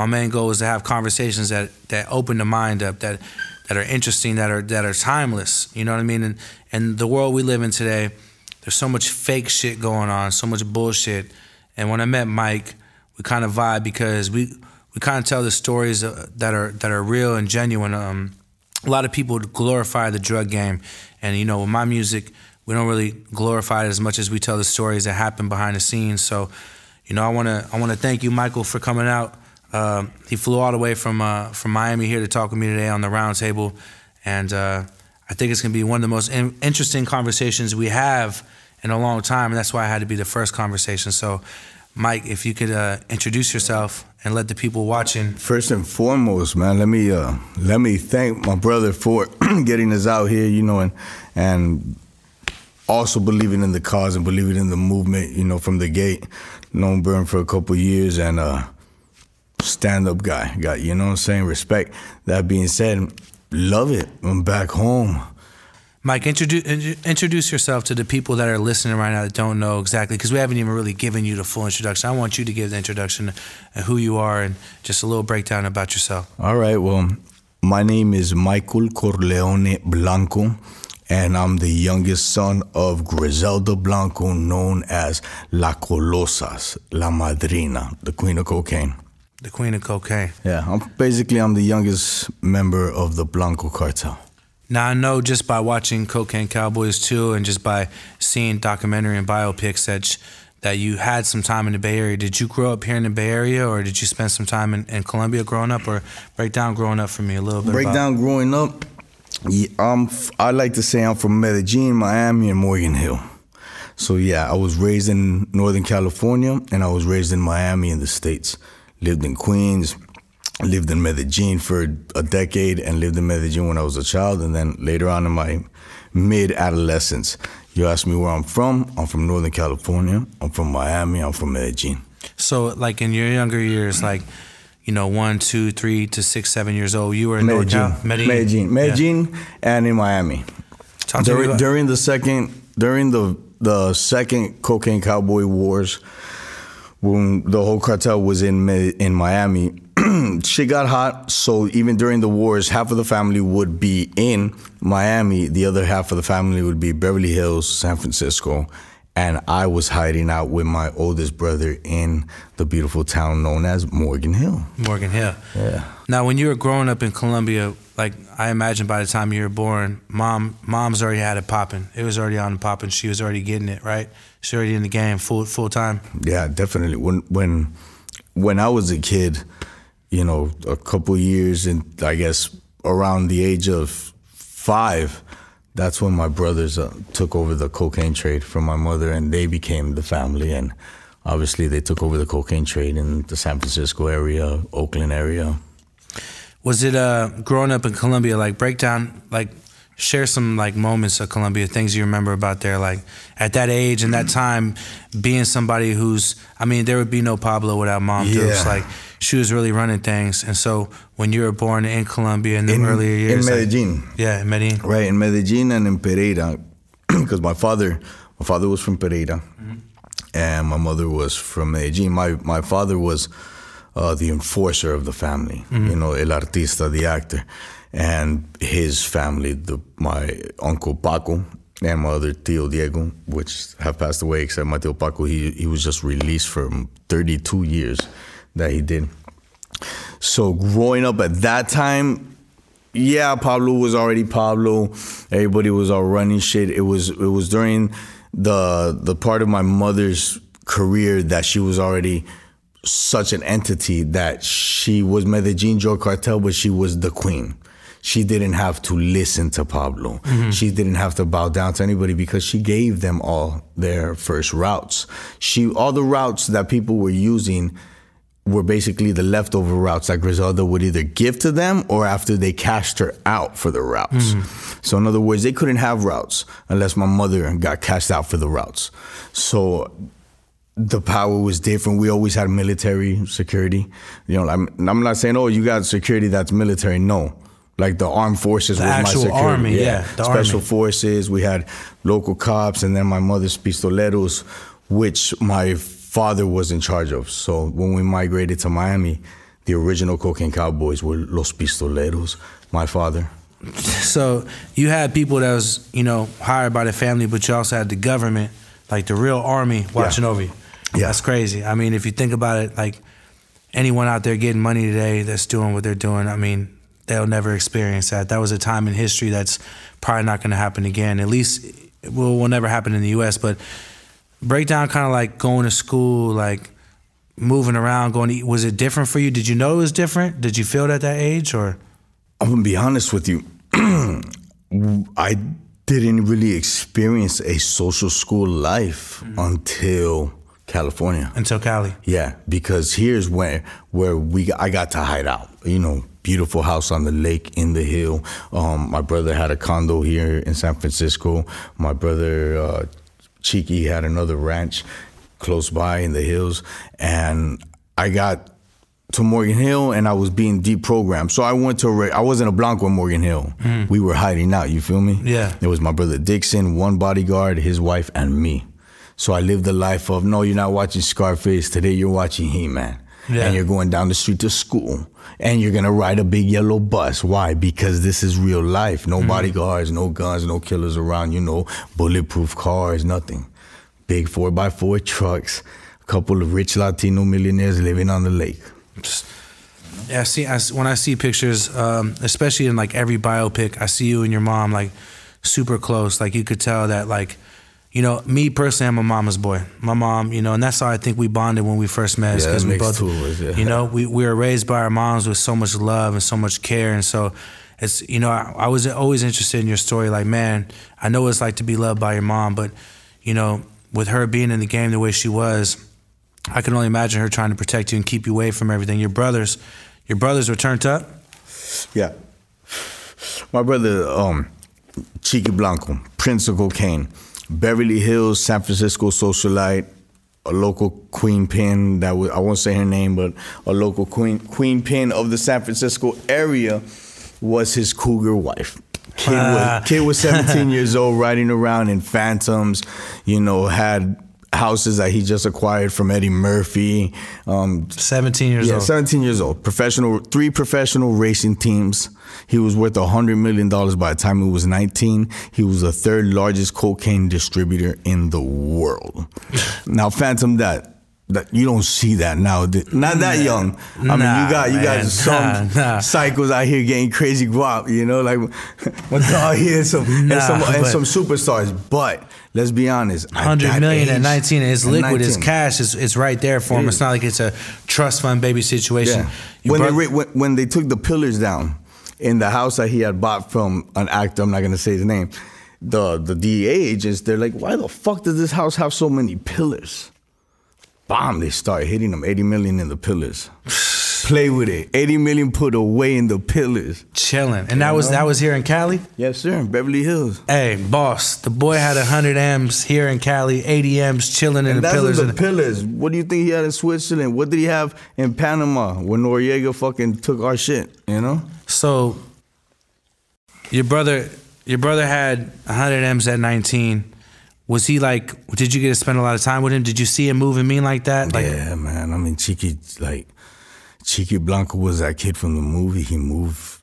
my main goal is to have conversations that that open the mind up, that that are interesting, that are that are timeless. You know what I mean? And and the world we live in today, there's so much fake shit going on, so much bullshit. And when I met Mike, we kind of vibe because we we kind of tell the stories uh, that are that are real and genuine. Um, a lot of people glorify the drug game, and you know, with my music, we don't really glorify it as much as we tell the stories that happen behind the scenes. So, you know, I wanna I wanna thank you, Michael, for coming out. Uh, he flew all the way from uh, from Miami here to talk with me today on the roundtable, and uh, I think it's gonna be one of the most in interesting conversations we have in a long time, and that's why I had to be the first conversation. So, Mike, if you could uh, introduce yourself and let the people watching. First and foremost, man, let me uh, let me thank my brother for getting us out here, you know, and and also believing in the cause and believing in the movement, you know, from the gate. Known Burn for a couple years and uh, stand up guy. Got you know what I'm saying? Respect. That being said, love it. I'm back home. Mike, introduce introduce yourself to the people that are listening right now that don't know exactly because we haven't even really given you the full introduction. I want you to give the introduction and who you are and just a little breakdown about yourself. All right. Well, my name is Michael Corleone Blanco, and I'm the youngest son of Griselda Blanco, known as La Colosas, La Madrina, the Queen of Cocaine. The Queen of Cocaine. Yeah, I'm basically I'm the youngest member of the Blanco cartel. Now I know just by watching Cocaine Cowboys too, and just by seeing documentary and biopics that that you had some time in the Bay Area. Did you grow up here in the Bay Area, or did you spend some time in, in Colombia growing up, or break down growing up for me a little bit? Break about- down growing up. Yeah, um, I like to say I'm from Medellin, Miami, and Morgan Hill. So yeah, I was raised in Northern California, and I was raised in Miami in the states. Lived in Queens, lived in Medellin for a decade and lived in Medellin when I was a child. And then later on in my mid adolescence, you ask me where I'm from. I'm from Northern California. I'm from Miami. I'm from Medellin. So, like in your younger years, like, you know, one, two, three to six, seven years old, you were in Medellin. NorCal? Medellin. Medellin. Medellin and in Miami. Talk During, about- during the second, during the the second cocaine cowboy wars, when the whole cartel was in in Miami, shit got hot. So even during the wars, half of the family would be in Miami, the other half of the family would be Beverly Hills, San Francisco, and I was hiding out with my oldest brother in the beautiful town known as Morgan Hill. Morgan Hill. Yeah. Now, when you were growing up in Colombia, like I imagine by the time you were born, mom, mom's already had it popping. It was already on popping. She was already getting it right. She already in the game full full time. Yeah, definitely. When when when I was a kid, you know, a couple years and I guess around the age of five, that's when my brothers uh, took over the cocaine trade from my mother, and they became the family. And obviously, they took over the cocaine trade in the San Francisco area, Oakland area. Was it uh growing up in Colombia? Like break down, like share some like moments of Colombia, things you remember about there. Like at that age and that mm. time, being somebody who's, I mean, there would be no Pablo without Mom Dukes. Yeah. Like she was really running things. And so when you were born in Colombia in the In- earlier in years, like- Medellin. yeah, in Medellin. Right in Medellin and in Pereira, because my father, my father was from Pereira, mm-hmm. and my mother was from Medellin. My my father was uh, the enforcer of the family, mm-hmm. you know, el artista, the actor, and his family, the my uncle Paco and my other Tio Diego, which have passed away, except my Tio Paco, he he was just released from 32 years that he did. So growing up at that time, yeah, Pablo was already Pablo. Everybody was all running shit. It was it was during the the part of my mother's career that she was already such an entity that she was Medellin Joe cartel, but she was the queen. She didn't have to listen to Pablo. Mm-hmm. She didn't have to bow down to anybody because she gave them all their first routes. She all the routes that people were using were basically the leftover routes that Griselda would either give to them or after they cashed her out for the routes. Mm-hmm. So, in other words, they couldn't have routes unless my mother got cashed out for the routes. So, the power was different. We always had military security. You know, I'm, I'm not saying, oh, you got security that's military. No. Like the armed forces The was my actual security. army, yeah, the Special army. forces. We had local cops, and then my mother's pistoleros, which my father was in charge of. So when we migrated to Miami, the original cocaine cowboys were Los Pistoleros, my father. So you had people that was, you know, hired by the family, but you also had the government, like the real army, watching Yeah. over you. Yeah. That's crazy. I mean, if you think about it, like anyone out there getting money today that's doing what they're doing, I mean, they'll never experience that. That was a time in history that's probably not going to happen again. At least it will, will never happen in the U.S. But break down kind of like going to school, like moving around, going to. Was it different for you? Did you know it was different? Did you feel it at that age or? I'm gonna be honest with you. I didn't really experience a social school life mm-hmm. until California. Until Cali. Yeah, because here's where where we I got to hide out. You know, beautiful house on the lake in the hill. Um, my brother had a condo here in San Francisco. My brother uh, Chiqui had another ranch close by in the hills, and I got to Morgan Hill and I was being deprogrammed. So I went to a I wasn't a Blanco in Morgan Hill. We were hiding out. You feel me? Yeah. It was my brother Dixon, one bodyguard, his wife, and me. So I lived the life of no, you're not watching Scarface today. You're watching He Man, Yeah. and you're going down the street to school, and you're gonna ride a big yellow bus. Why? Because this is real life. No bodyguards, no guns, no killers around. You know, bulletproof cars, nothing. Big four by four trucks. A couple of rich Latino millionaires living on the lake. Yeah, I see. I, when I see pictures, um, especially in like every biopic, I see you and your mom like super close. Like you could tell that, like, you know, me personally, I'm a mama's boy. My mom, you know, and that's how I think we bonded when we first met. is Yeah, 'cause we both, us, yeah. you know, we we were raised by our moms with so much love and so much care, and so it's you know, I, I was always interested in your story. Like, man, I know what it's like to be loved by your mom, but you know, with her being in the game the way she was. I can only imagine her trying to protect you and keep you away from everything. Your brothers, your brothers were turned up. Yeah. My brother, um, Chiqui Blanco, Prince of Cocaine, Beverly Hills, San Francisco socialite, a local queen pin that was, I won't say her name, but a local queen queen pin of the San Francisco area was his cougar wife. Kid was, kid was 17 years old, riding around in Phantoms, you know, had houses that he just acquired from Eddie Murphy. Um, 17 years yeah, old. 17 years old. Professional, three professional racing teams. He was worth $100 million by the time he was 19. He was the third largest cocaine distributor in the world. now, phantom that. That you don't see that now. Not that young. I mean, you got you got some Nah, nah. cycles out here getting crazy guap. You know, like what's out here some Nah, and some and some superstars. But let's be honest, Hundred million at 19 is liquid, it's cash, it's, it's right there for him. It's not like it's a trust fund baby situation. Yeah. When they, when, when they took the pillars down in the house that he had bought from an actor, I'm not gonna say his name, the the DEA agents, they're like, why the fuck does this house have so many pillars? Bomb, they start hitting them 80 million in the pillars. Play with it. 80 million put away in the pillars. chilling, and that was that was here in Cali. Yes, sir, in Beverly Hills. Hey, boss, the boy had 100 M's here in Cali, 80 M's chilling in And the that's pillars. in the pillars. What do you think he had in Switzerland? What did he have in Panama when Noriega fucking took our shit, you know? So your brother your brother had 100 M's at 19. Was he like did you get to spend a lot of time with him? Did you see him moving mean like that? Like yeah, man. I mean, Chiqui, like, Chiqui Blanco was that kid from the movie. He moved,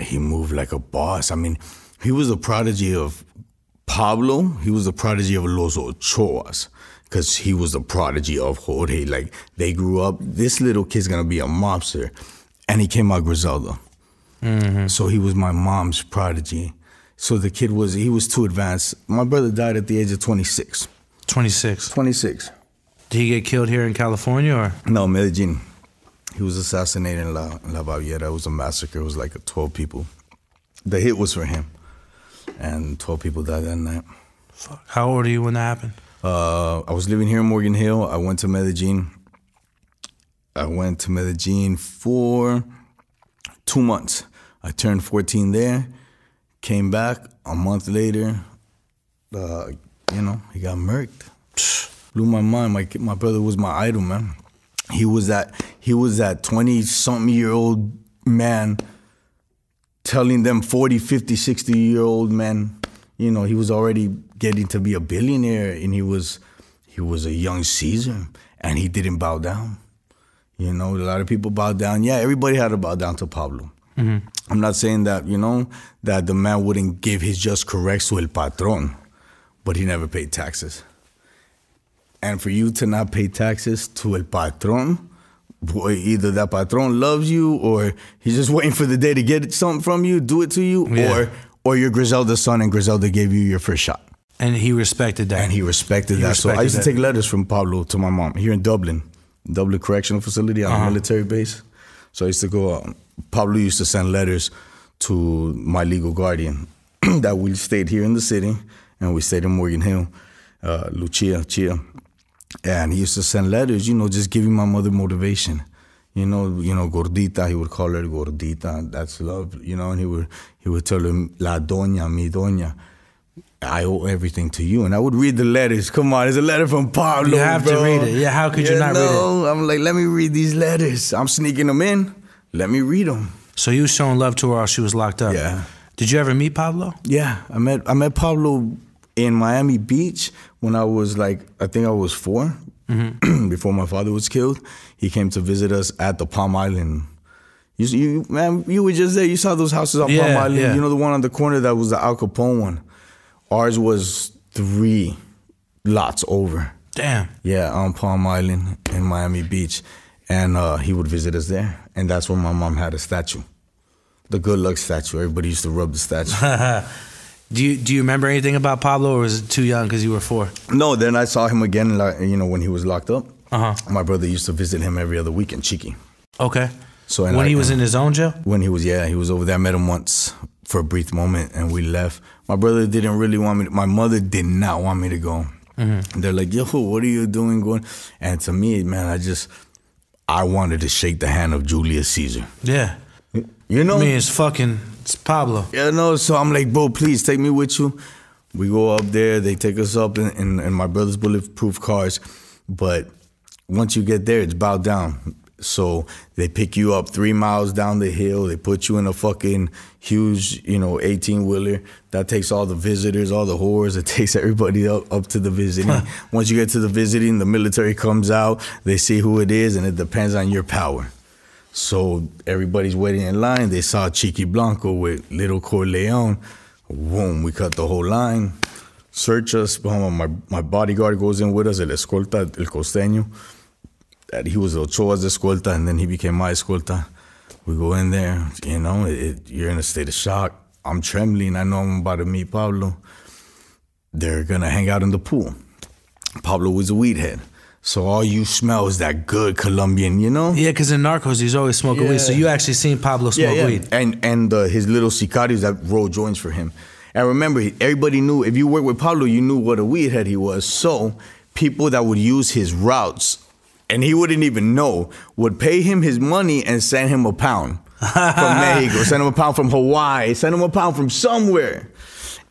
he moved like a boss. I mean, he was a prodigy of Pablo. He was a prodigy of Los Ochoas because he was the prodigy of Jorge. Like, they grew up. This little kid's gonna be a mobster, and he came out Griselda. So he was my mom's prodigy. So the kid was he was too advanced. My brother died at the age of 26. 26. 26. Did he get killed here in California or No, Medellin. He was assassinated in La, La Baviera. It was a massacre. It was like 12 people. The hit was for him. And 12 people died that night. fuck? How old are you when that happened? Uh, I was living here in Morgan Hill. I went to Medellin. I went to Medellin for two months. I turned 14 there, came back a month later. Uh, you know, he got murked. Blew my mind. My my brother was my idol, man. He was that he was that 20 something year old man telling them 40, 50, 60 year old men, you know, he was already getting to be a billionaire and he was he was a young Caesar and he didn't bow down. You know, a lot of people bowed down. Yeah, everybody had to bow down to Pablo. I'm not saying that, you know, that the man wouldn't give his just corrects to el patron, but he never paid taxes. And for you to not pay taxes to el patron, boy, either that patron loves you or he's just waiting for the day to get something from you, do it to you, Yeah. or or you're Griselda's son and Griselda gave you your first shot. And he respected that. And he respected He that. so I respected used to that. take letters from Pablo to my mom here in Dublin, Dublin Correctional Facility on Uh-huh. a military base. So I used to go. Um, Pablo used to send letters to my legal guardian that we stayed here in the city, and we stayed in Morgan Hill, uh, Lucia, Chia, and he used to send letters. You know, just giving my mother motivation. You know, you know, gordita. He would call her gordita. That's love. You know, and he would he would tell her la doña, mi doña. I owe everything to you. And I would read the letters. Come on, it's a letter from Pablo. You have to read it. Yeah, how could you not read it? know, I'm like, let me read these letters. I'm sneaking them in. Let me read them. so you was showing love to her while she was locked up. Yeah. Did you ever meet Pablo? Yeah, I met I met Pablo in Miami Beach when I was like I think I was 4 Mm-hmm. before my father was killed. He came to visit us at the Palm Island. You, you man, you were just there. You saw those houses on Palm Island. yeah. You know the one on the corner that was the Al Capone one. Ours was three lots over. Damn. Yeah, on Palm Island in Miami Beach. And uh, he would visit us there. And that's where my mom had a statue. The good luck statue. Everybody used to rub the statue. Do you do you remember anything about Pablo, or was it too young because you were four? no, then I saw him again, like, you know, when he was locked up. Uh-huh. My brother used to visit him every other week in. Okay. So and when like, he was in his own jail. when he was yeah he was over there. I met him once for a brief moment, and we left. My brother didn't really want me. To, my mother did not want me to go. They're like, "Yo, what are you doing going?" And to me, man, I just I wanted to shake the hand of Julius Caesar. Yeah. You know, I mean, it's fucking it's Pablo. Yeah, no. So I'm like, bro, please take me with you. We go up there. They take us up in, in, in my brother's bulletproof cars. But once you get there, it's bowed down. So they pick you up three miles down the hill. They put you in a fucking huge, you know, 18 wheeler that takes all the visitors, all the whores. It takes everybody up, up to the visiting. Once you get to the visiting, the military comes out. They see who it is, and it depends on your power. So everybody's waiting in line. They saw Chiqui Blanco with Little Corleone. Boom, we cut the whole line. Search us. My, my bodyguard goes in with us, el escolta, el costeño. That he was Ochoa's escolta, and then he became my escolta. We go in there, you know, it, it- you're in a state of shock. I'm trembling. I know I'm about to meet Pablo. They're gonna hang out in the pool. Pablo was a weed head. So all you smell is that good Colombian, you know? Yeah, because in Narcos he's always smoking weed. So you actually seen Pablo smoke weed. And and uh, his little sicarios that roll joints for him. And remember, everybody knew if you worked with Pablo, you knew what a weed head he was. So people that would use his routes, and he wouldn't even know, would pay him his money and send him a pound from Mexico, send him a pound from Hawaii, send him a pound from somewhere.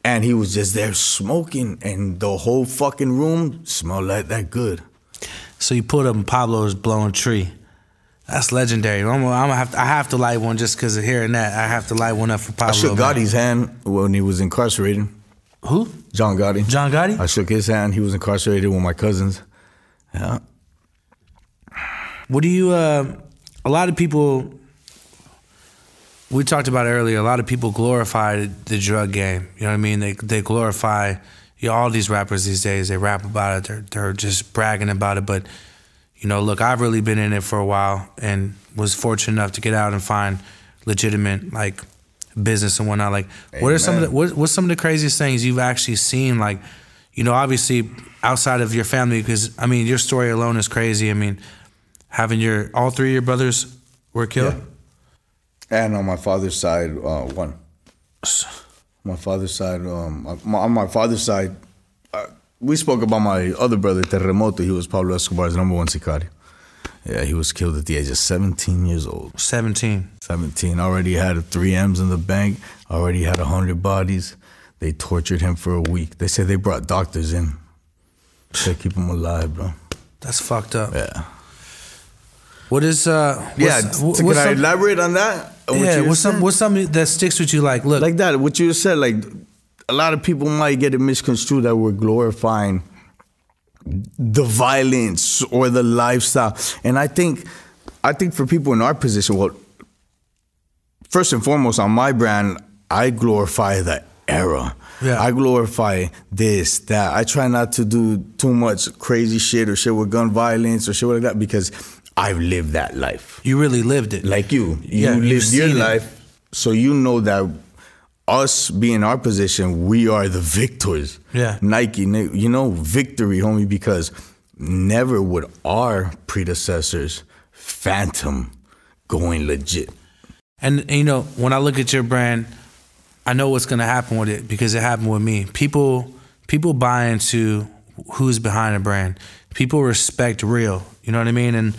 And he was just there smoking, and the whole fucking room smelled like that good. So you put up and Pablo's blowing tree. That's legendary. I'm, gonna- I'm have to, I have to light one just because of hearing that. I have to light one up for Pablo. I shook man. Gotti's hand when he was incarcerated. Who? John Gotti. John Gotti? I shook his hand. He was incarcerated with my cousins. Yeah. What do you? Uh, a lot of people. We talked about earlier. A lot of people glorify the drug game. You know what I mean? They they glorify you know, all these rappers these days. They rap about it. They're they're just bragging about it. But you know, look, I've really been in it for a while and was fortunate enough to get out and find legitimate like business and whatnot. Like, what are some of the what, what's some of the craziest things you've actually seen? Like, you know, obviously outside of your family, because I mean, your story alone is crazy. I mean, having your all three of your brothers were killed. And on my father's side, uh, one. My father's side, um, my, on my father's side, uh, we spoke about my other brother, Terremoto. He was Pablo Escobar's number one sicario. Yeah, he was killed at the age of 17 years old. Seventeen. 17. Already had three M's in the bank, already had 100 bodies. They tortured him for a week. They said they brought doctors in to keep him alive, bro. That's fucked up. Yeah. What is uh? Yeah, what's- t- what's can I some- elaborate on that? What yeah, what's some what's something that sticks with you? Like, look, like that? What you said, like a lot of people might get it misconstrued that we're glorifying the violence or the lifestyle, and I think I think for people in our position, well, first and foremost, on my brand, I glorify the era. Yeah. I glorify this, that. I try not to do too much crazy shit or shit with gun violence or shit like that because I've lived that life. You really lived it. Like you, you Yeah, lived your seen it. life, so you know that us being in our position, we are the victors. Yeah. Nike, you know, victory, homie, because never would our predecessors phantom going legit. And you know, when I look at your brand, I know what's gonna happen with it because it happened with me. People people buy into who's behind a brand. People respect real. You know what I mean? And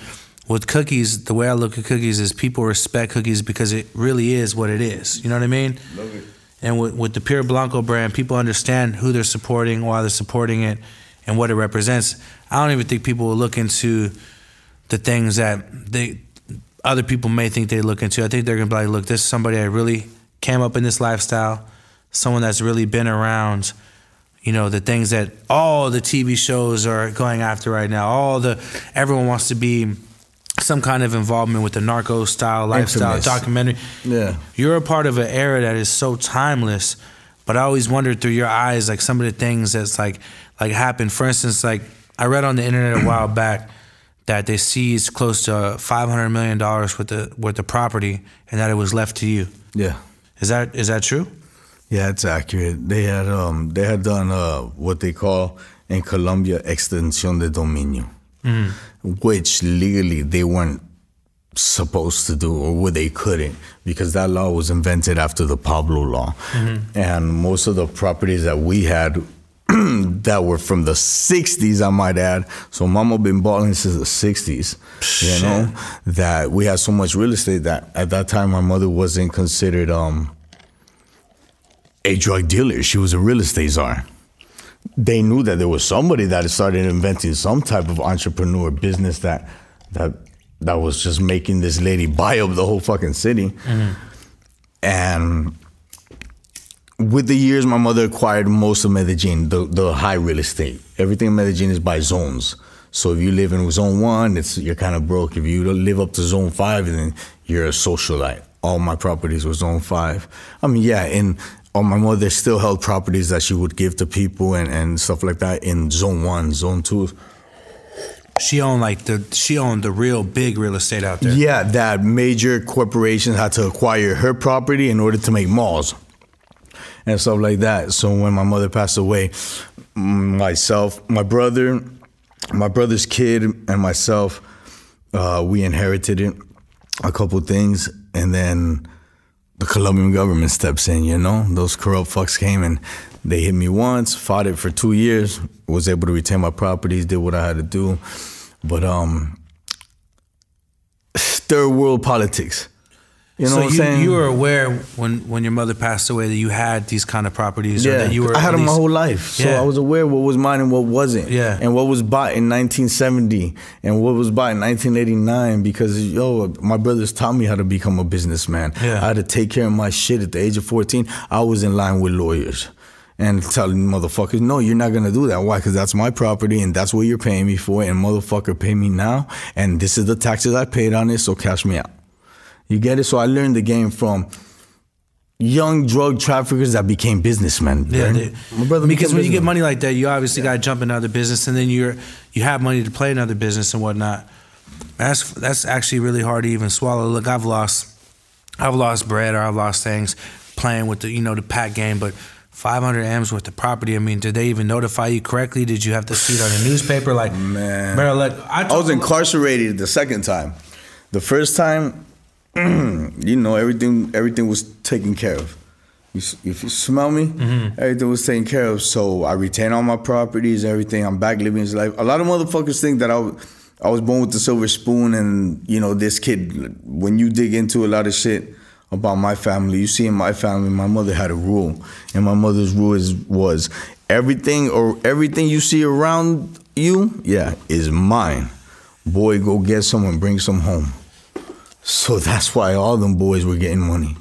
with cookies, the way I look at cookies is people respect cookies because it really is what it is. You know what I mean? Love it. And with, with the Pure Blanco brand, people understand who they're supporting, why they're supporting it, and what it represents. I don't even think people will look into the things that they other people may think they look into. I think they're gonna be like, look, this is somebody that really came up in this lifestyle, someone that's really been around, you know, the things that all the TV shows are going after right now. All the everyone wants to be some kind of involvement with the narco style lifestyle Infamous. documentary. Yeah. You're a part of an era that is so timeless, but I always wondered through your eyes, like some of the things that's like like happened. For instance, like I read on the internet a while back that they seized close to five hundred million dollars with the with the property, and that it was left to you. Yeah. Is that is that true? Yeah, it's accurate. They had um they had done uh what they call in Colombia extinción de dominio, which legally they weren't supposed to do or what they couldn't because that law was invented after the Pablo law, and most of the properties that we had. that were from the 60s, I might add. So Mama been balling since the 60s, you know, that we had so much real estate that at that time my mother wasn't considered um, a drug dealer. She was a real estate czar. They knew that there was somebody that started inventing some type of entrepreneur business that that that was just making this lady buy up the whole fucking city. And with the years, my mother acquired most of Medellin, the, the high real estate. Everything in Medellin is by zones. So if you live in zone one, it's you're kind of broke. If you live up to zone five, then you're a socialite. All my properties were zone five. I mean, yeah, and all my mother still held properties that she would give to people and, and stuff like that in zone one, zone two. She owned like the she owned the real big real estate out there. Yeah, that major corporations had to acquire her property in order to make malls and stuff like that. So when my mother passed away, myself, my brother, my brother's kid, and myself, uh, we inherited it, a couple things, and then the Colombian government steps in. You know, those corrupt fucks came and they hit me once, fought it for two years, was able to retain my properties, did what I had to do, but um, third world politics. You know so what I'm you, saying? you were aware when when your mother passed away that you had these kind of properties, or Yeah, that you were I had them my whole life, so Yeah. I was aware what was mine and what wasn't. Yeah. and what was bought in 1970 and what was bought in 1989. Because yo, my brothers taught me how to become a businessman. Yeah. I had to take care of my shit at the age of 14. I was in line with lawyers. And telling motherfuckers, no, you're not gonna do that. Why? Because that's my property and that's what you're paying me for. And motherfucker, pay me now. And this is the taxes I paid on it, so cash me out. You get it? So I learned the game from young drug traffickers that became businessmen. Yeah, right? they- My brother because when you get money like that, you obviously got to jump into another business, and then you're you have money to play another business and whatnot. That's that's actually really hard to even swallow. Look, I've lost, I've lost bread or I've lost things playing with the you know the pack game, but 500 m's worth of property. I mean, did they even notify you correctly? Did you have to see it on the newspaper? Like, Man. bro, like I, I was incarcerated the second time. The first time, you know, everything everything was taken care of. You, if you smell me, Mm-hmm. everything was taken care of. So I retain all my properties, everything. I'm back living his life. A lot of motherfuckers think that I, I was born with the silver spoon, and you know, this kid. When you dig into a lot of shit about my family, you see in my family, my mother had a rule, and my mother's rule is was everything or everything you see around you, yeah, is mine. Boy, go get some and bring some home. So that's why all them boys were getting money.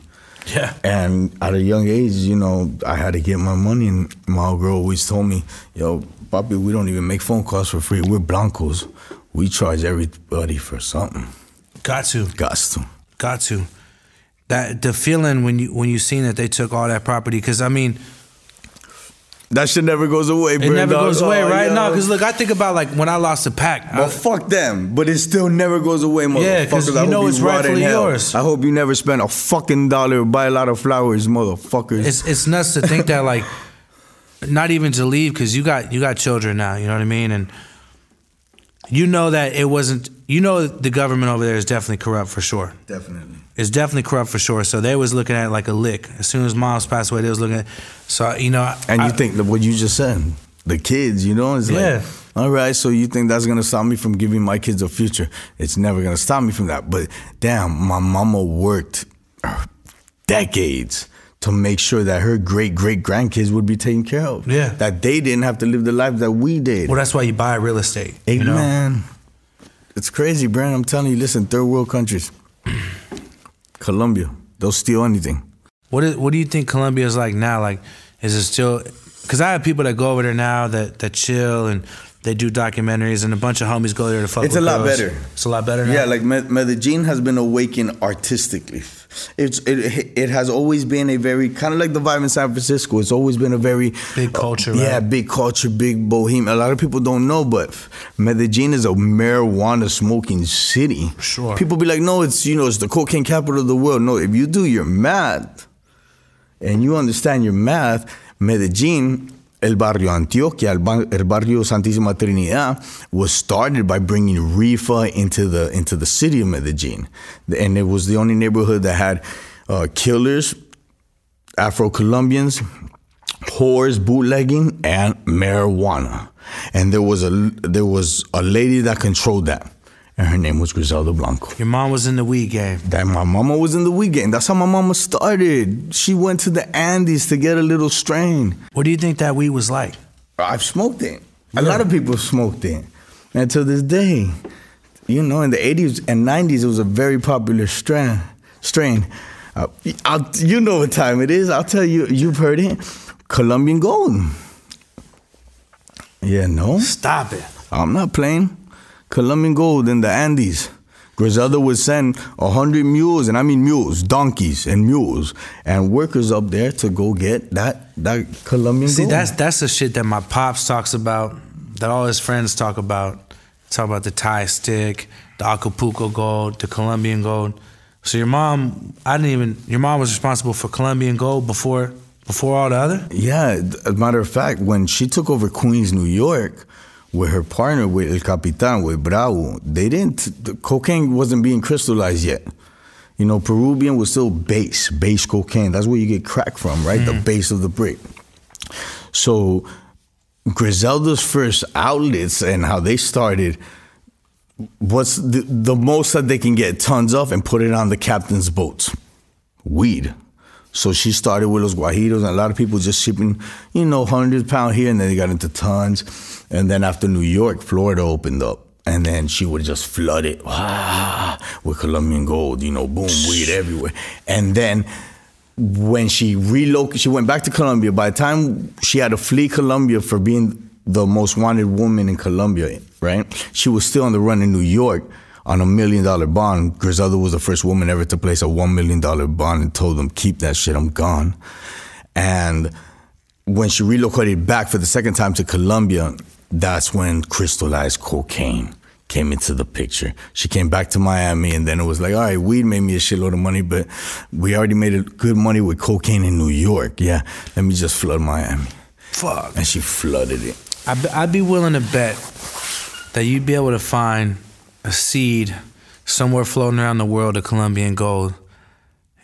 yeah. And at a young age, you know, I had to get my money. And my old girl always told me, yo, Papi, we don't even make phone calls for free. We're Blancos. We charge everybody for something. Got to. Got to. Got to. That the feeling when you when you seen that they took all that property because I mean That shit never goes away, it never dog. goes away Oh, right yeah. now because look I think about like when I lost a pack I- Well, fuck them, but it still never goes away, motherfuckers. Yeah, I you know it's in rightfully yours. I hope you never spend a fucking dollar buy a lot of flowers, motherfuckers. it's it's nuts to think that like not even to leave because you got you got children now you know what I mean and you know that it wasn't you know the government over there is definitely corrupt for sure Definitely. it's definitely corrupt for sure so they was looking at it like a lick as soon as moms passed away they was looking at so you know And I- you think that what you just said, the kids, you know, it's Yeah. like, all right, so you think that's gonna stop me from giving my kids a future? It's never gonna stop me from that. But damn, my mama worked uh, decades to make sure that her great great grandkids would be taken care of. Yeah. That they didn't have to live the life that we did. well that's why you buy real estate Amen. you know it's crazy, Brand. I'm telling you, listen, third world countries, Colombia, they'll steal anything. What is, what do you think Colombia is like now? Like, is it still? Because I have people that go over there now that that chill and they do documentaries, and a bunch of homies go there to fuck. It's a lot girls. better. It's a lot better. Now? Yeah, like Me- Medellin has been awakened artistically. It's it it has always been a very kind of like the vibe in San Francisco. It's always been a very Big culture, yeah, right? big culture, big bohemian. A lot of people don't know, but Medellin is a marijuana smoking city. Sure. People be like, no, it's you know, it's the cocaine capital of the world. No, if you do your math and you understand your math, Medellin, el barrio Antioquia, el, ba- el barrio Santísima Trinidad, was started by bringing reefer into the into the city of Medellin, and it was the only neighborhood that had uh, killers, Afro-Colombians, whores, bootlegging, and marijuana. And there was a there was a lady that controlled that, and her name was Griselda Blanco. Your mom was in the weed game. That my mama was in the weekend. That's how my mama started. She went to the Andes to get a little strain. What do you think that weed was like? I've smoked it. A lot of people smoked it. And to this day, you know, in the 80s and 90s, it was a very popular strain. strain. Uh, you know what time it is. I'll tell you, you've heard it. Colombian Gold. Yeah, no? Stop it. I'm not playing. Colombian Gold in the Andes. Griselda would send a hundred mules, and I mean mules, donkeys and mules, and workers up there to go get that that Colombian See, gold. that's that's the shit that my pops talks about. That all his friends talk about. Talk about the Thai stick, the Acapulco gold, the Colombian gold. So your mom, I didn't even. Your mom was responsible for Colombian gold before before all the other. Yeah, as a matter of fact, when she took over Queens, New York, with her partner, with El Capitan, with Bravo, they didn't, the cocaine wasn't being crystallized yet. You know, Peruvian was still base, base cocaine. That's where you get crack from, right? The mm. base of the brick. So Griselda's first outlets and how they started what's the, the most that they can get tons of and put it on the captain's boats? Weed. So she started with los guajiros, and a lot of people just shipping, you know, hundred pound here, and then they got into tons. And then after New York, Florida opened up, and then she would just flood it ah, with Colombian gold, you know, boom, weed everywhere. And then when she relocated, she went back to Colombia. By the time she had to flee Colombia for being the most wanted woman in Colombia, right? She was still on the run in New York on a million dollar bond. Griselda was the first woman ever to place a one million dollar bond and told them, keep that shit, I'm gone. And when she relocated back for the second time to Colombia, that's when crystallized cocaine came into the picture. She came back to Miami, and then it was like, all right, weed made me a shitload of money, but we already made a good money with cocaine in New York. Yeah, let me just flood Miami. Fuck. And she flooded it. I'd, I'd be willing to bet that you'd be able to find a seed somewhere floating around the world of Colombian gold.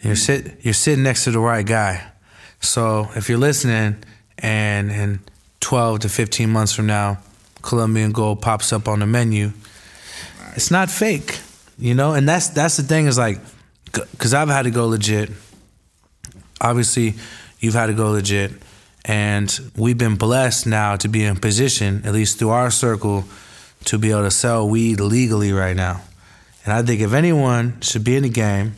You're sit you're sitting next to the right guy. So if you're listening and in 12 to 15 months from now, Colombian gold pops up on the menu, it's not fake, you know. And that's that's the thing is like, because I've had to go legit. Obviously, you've had to go legit, and we've been blessed now to be in position, at least through our circle, to be able to sell weed legally right now. And I think if anyone should be in the game,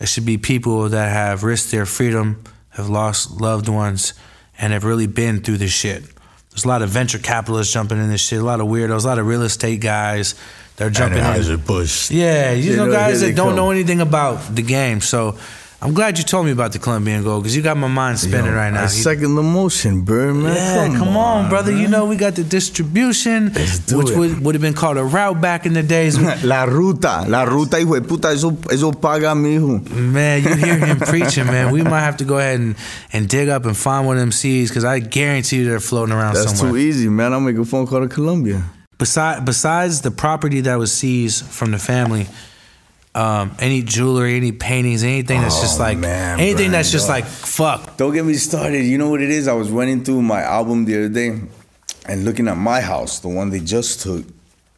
it should be people that have risked their freedom, have lost loved ones, and have really been through this shit. there's a lot of venture capitalists jumping in this shit. A lot of weirdos. A lot of real estate guys. They're jumping in. Anheuser Busch. Yeah, you know, guys that don't come. know anything about the game. So I'm glad you told me about the Colombian gold because you got my mind spinning right now. I second the motion, Bird, man. yeah, come, on, brother. You know we got the distribution, which it. would, would have been called a route back in the days. La ruta, la ruta, hijo de puta, eso, eso paga, mijo. man, you hear him preaching, man. We might have to go ahead and, and dig up and find one of them seeds because I guarantee you they're floating around That's somewhere. too easy, man. I'll make a phone call to Colombia. Besides, besides the property that was seized from the family, um, any jewelry, any paintings, anything that's just Oh, like man, anything that's just like fuck. Don't get me started. You know what it is? I was running through my album the other day and looking at my house, the one they just took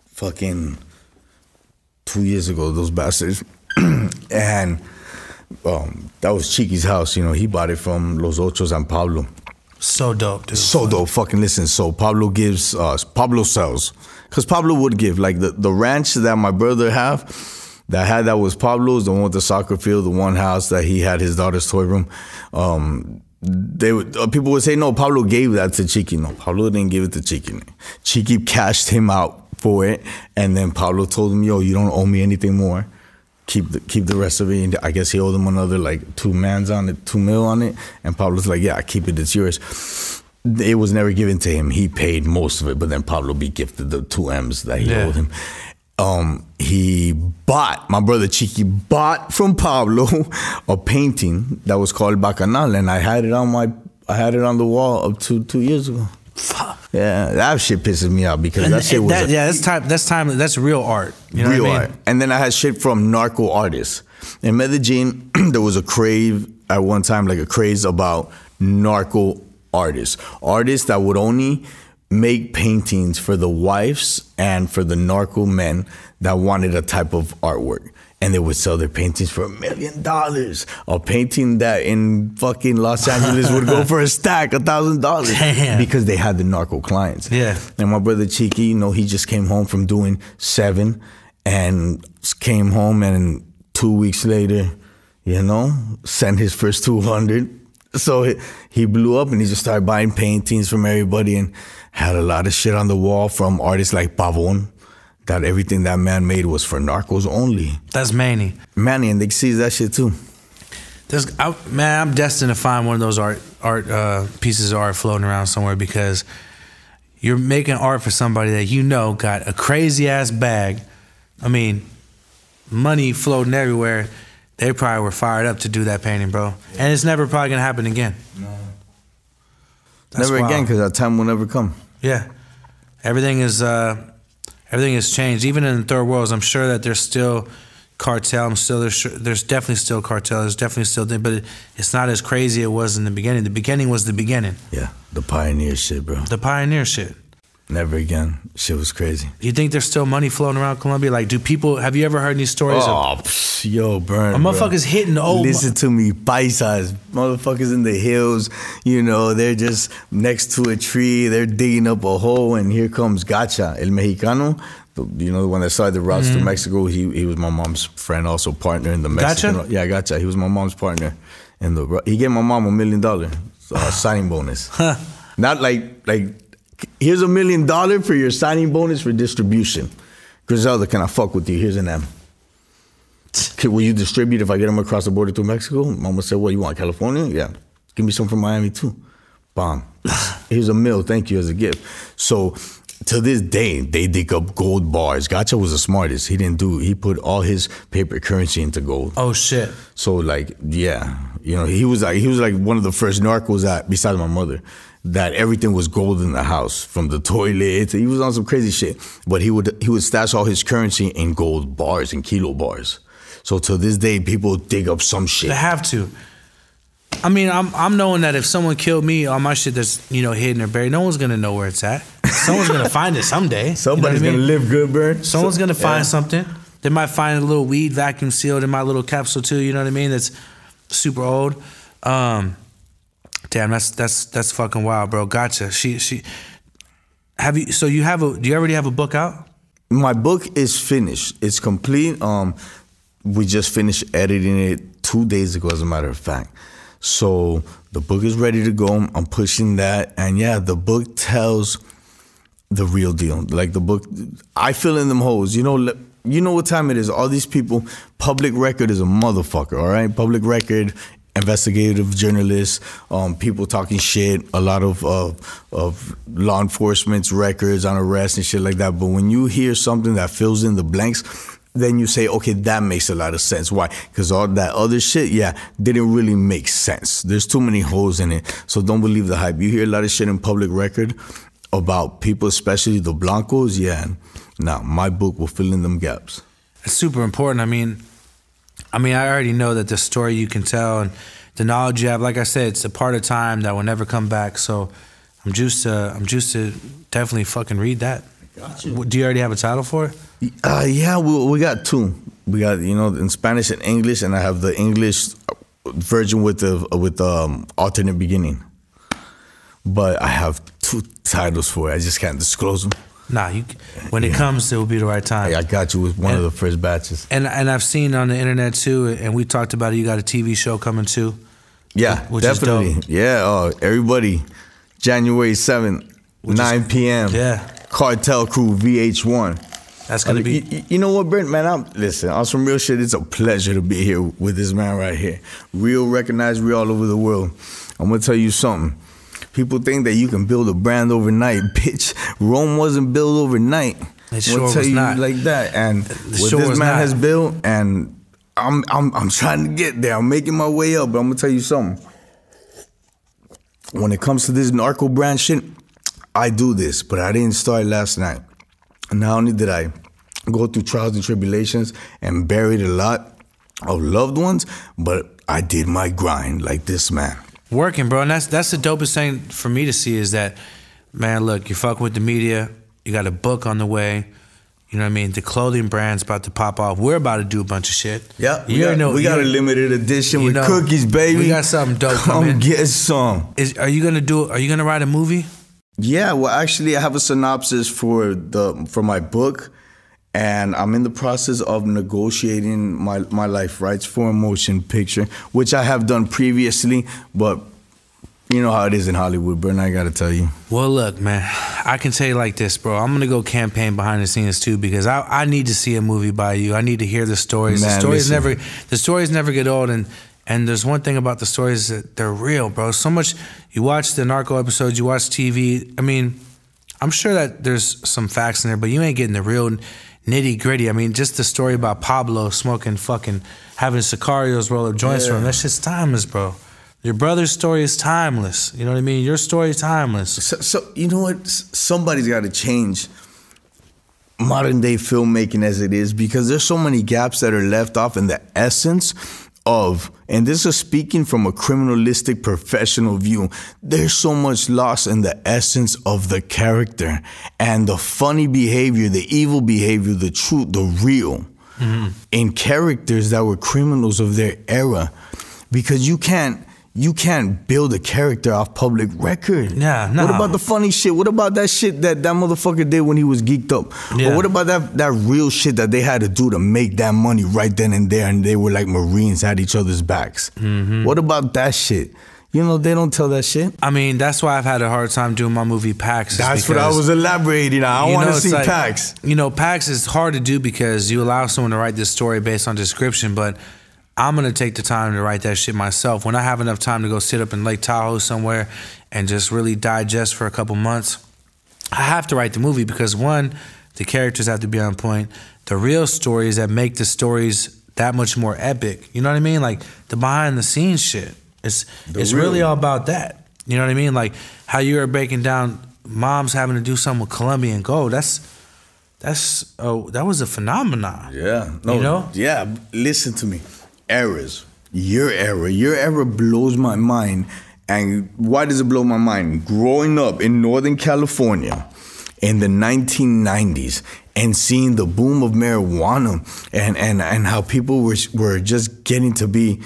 fucking two years ago, those bastards. and um, that was Chiqui's house. You know, he bought it from Los Ochoas and Pablo. So dope, dude. So dope. Fucking listen. So Pablo gives us, Pablo sells. Because Pablo would give. Like the, the ranch that my brother have, that had that was Pablo's, the one with the soccer field, the one house that he had his daughter's toy room. Um, they would, uh, people would say, no, Pablo gave that to Chiqui. No, Pablo didn't give it to Chiqui. Chiqui cashed him out for it. And then Pablo told him, yo, you don't owe me anything more. Keep the keep the rest of it. And I guess he owed him another like two mans on it, two mil on it. And Pablo's like, yeah, I keep it, it's yours it was never given to him. He paid most of it, but then Pablo be gifted the two M's that he Yeah. owed him. Um, he bought my brother Chiqui bought from Pablo a painting that was called Bacanal, and I had it on my I had it on the wall up to two years ago. Fuck. Yeah, that shit pisses me off because And that shit was that- a- yeah, that's time. That's time. That's real art. You know real what I mean? art. And then I had shit from narco artists. In Medellin, there was a crave at one time, like a craze about narco artists. Artists that would only make paintings for the wives and for the narco men that wanted a type of artwork. And they would sell their paintings for a million dollars. A painting that in fucking Los Angeles would go for a stack, a thousand dollars. Because they had the narco clients. Yeah. And my brother Chiqui, you know, he just came home from doing seven and came home and two weeks later, you know, sent his first 200. So he, he blew up and he just started buying paintings from everybody and had a lot of shit on the wall from artists like Pavon. That everything that man made was for narcos only. That's Manny. Manny, and they sees that shit too. There's, I, man, I'm destined to find one of those art art uh, pieces of art floating around somewhere because you're making art for somebody that you know got a crazy ass bag. I mean, money floating everywhere. They probably were fired up to do that painting, bro. And it's never probably gonna happen again. That's never again, because that time will never come. Yeah, everything is uh, everything has changed. Even in the third worlds, I'm sure that there's still cartel. I'm still there's there's definitely still cartel. There's definitely still, there, but it, it's not as crazy as it was in the beginning. The beginning was the beginning. Yeah, the pioneer shit, bro. The pioneer shit. Never again. Shit was crazy. You think there's still money flowing around Colombia? Like, do people? Have you ever heard any stories of Oh, psh, yo, burn. a motherfuckers hitting old? Listen to me, paisas, motherfuckers in the hills. You know, they're just next to a tree. They're digging up a hole, and here comes Gacha, el Mexicano. You know, the one that started the routes to Mexico. He he was my mom's friend, also partner in the Mexican. Gacha? Yeah, Gacha. He was my mom's partner in the. ro- He gave my mom a million dollar uh, signing bonus. Not like like. Here's a million dollar for your signing bonus for distribution. Griselda, can I fuck with you? Here's an M. Will you distribute if I get them across the border to Mexico? Mama said, what, you want California? Yeah. Give me some from Miami too. Bomb. Here's a mill, thank you, as a gift. So to this day, they dig up gold bars. Gacha was the smartest. He didn't do, he put all his paper currency into gold. oh shit! So like, yeah, you know, he was like he was like one of the first narcos that besides my mother that everything was gold in the house from the toilet. He was on some crazy shit, but he would he would stash all his currency in gold bars and kilo bars. So to this day, people dig up some shit. They have to. I mean, I'm I'm knowing that if someone killed me, all my shit that's you know hidden or buried, no one's gonna know where it's at. Someone's gonna find it someday. You know Somebody's I mean? gonna live good, burn. Someone's gonna find Yeah. something. They might find a little weed vacuum sealed in my little capsule too. You know what I mean? That's super old. Um, damn, that's that's that's fucking wild, bro. Gotcha. She she. Have you? So you have a? Do you already have a book out? My book is finished. It's complete. Um, we just finished editing it two days ago, as a matter of fact. So the book is ready to go. I'm pushing that, and yeah, the book tells the real deal. Like the book, I fill in them holes. You know, you know what time it is. All these people, public record is a motherfucker. All right, public record, investigative journalists, um, people talking shit, a lot of uh, of law enforcement's records on arrests and shit like that. But when you hear something that fills in the blanks, then you say, okay, that makes a lot of sense. Why? Because all that other shit, yeah, didn't really make sense. There's too many holes in it. So don't believe the hype. You hear a lot of shit in public record about people, especially the Blancos, yeah. Now, my book will fill in them gaps. It's super important. I mean, I mean, I already know that the story you can tell and the knowledge you have, like I said, it's a part of time that will never come back. So I'm just, uh, I'm just to definitely fucking read that. Gotcha. Do you already have a title for it? Uh, yeah, we, we got two. We got you know in Spanish and English, and I have the English version with the with the um, alternate beginning. But I have two titles for it. I just can't disclose them. Nah, you. When it comes, it will be the right time. Hey, I got you with one and, of the first batches. And and I've seen on the internet too, and we talked about it. You got a TV show coming too. Yeah, which definitely. Yeah, oh, everybody, January seventh, nine is, p.m. Yeah, Cartel Crew VH1. That's gonna I mean, be. You, you, know what, Brent? Man, I'm listen. On some real shit, it's a pleasure to be here with this man right here. Real, recognized, real all over the world. I'm gonna tell you something. People think that you can build a brand overnight, bitch. Rome wasn't built overnight. It sure tell was you not. like that. And what sure this man not. has built, and I'm I'm I'm trying to get there. I'm making my way up, but I'm gonna tell you something. When it comes to this narco brand shit, I do this, but I didn't start last night. Not only did I go through trials and tribulations and buried a lot of loved ones, but I did my grind like this man working, bro. And that's that's the dopest thing for me to see is that, man, look, you're fucking with the media. You got a book on the way. You know what I mean? The clothing brand's about to pop off. We're about to do a bunch of shit. Yeah, we, got, know, we got a limited edition with know, cookies, baby. We got something dope Come coming. get some. Is are you gonna do? Are you gonna write a movie? Yeah, well, actually, I have a synopsis for the for my book and I'm in the process of negotiating my, my life rights for a motion picture, which I have done previously, but you know how it is in Hollywood, bro, and I gotta tell you. Well, look, man, I can tell you like this, bro. I'm gonna go campaign behind the scenes too because I, I need to see a movie by you. I need to hear the stories. Man, the stories listen. never the stories never get old and and there's one thing about the stories that they're real, bro. So much you watch the narco episodes, you watch TV. I mean, I'm sure that there's some facts in there, but you ain't getting the real nitty gritty. I mean, just the story about Pablo smoking fucking having Sicarios roll up joints yeah. for him. That's just timeless, bro. Your brother's story is timeless. You know what I mean? Your story is timeless. So, so you know what? Somebody's got to change modern day filmmaking as it is because there's so many gaps that are left off in the essence of, and this is speaking from a criminalistic professional view, there's so much lost in the essence of the character and the funny behavior, the evil behavior, the truth, the real mm-hmm. in characters that were criminals of their era. Because you can't you can't build a character off public record. Yeah, no. What about the funny shit? What about that shit that that motherfucker did when he was geeked up? Yeah. Or what about that that real shit that they had to do to make that money right then and there and they were like Marines, at each other's backs? Mm-hmm. What about that shit? You know, they don't tell that shit. I mean, that's why I've had a hard time doing my movie Pax. That's what I was elaborating on. I want to see like, Pax. You know, PAX is hard to do because you allow someone to write this story based on description, but I'm gonna take the time to write that shit myself. When I have enough time to go sit up in Lake Tahoe somewhere and just really digest for a couple months, I have to write the movie because one, the characters have to be on point. The real stories that make the stories that much more epic. You know what I mean? Like the behind the scenes shit. It's the it's real. really all about that. You know what I mean? Like how you were breaking down moms having to do something with Colombian gold. That's that's oh that was a phenomenon. Yeah. No, you know? Yeah. Listen to me eras. Your error, your error blows my mind. And why does it blow my mind? Growing up in Northern California in the 1990s and seeing the boom of marijuana and, and, and how people were, were just getting to be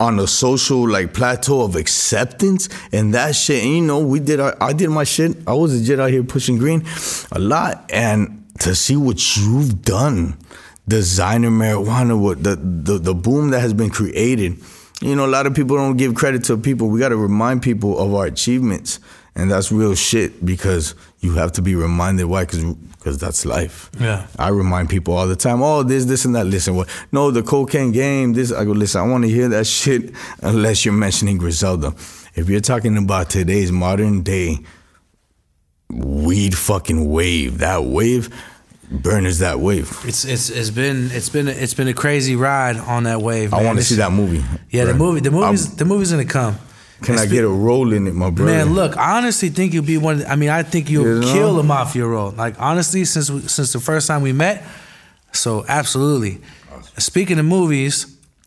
on a social like plateau of acceptance and that shit. And you know, we did our, I did my shit. I was legit out here pushing green a lot. And to see what you've done designer marijuana, what the, the the boom that has been created you know, a lot of people don't give credit to people. We got to remind people of our achievements, and that's real shit because you have to be reminded. Why? Because that's life. Yeah. I remind people all the time. Oh, this, this, and that. Listen, what? No, the cocaine game. This. I go. Listen, I want to hear that shit. Unless you're mentioning Griselda. If you're talking about today's modern day weed fucking wave, that wave. Burn is that wave. It's it's it's been it's been it's been a crazy ride on that wave. I want to see that movie. Yeah, the movie the movie's I'm- the movie's gonna come. Can And I get a role in it, my brother? Man, look, I honestly think you'll be one. The, I mean, I think you'll You know? kill a mafia role. Like honestly, since we, since the first time we met, so absolutely. Speaking of movies,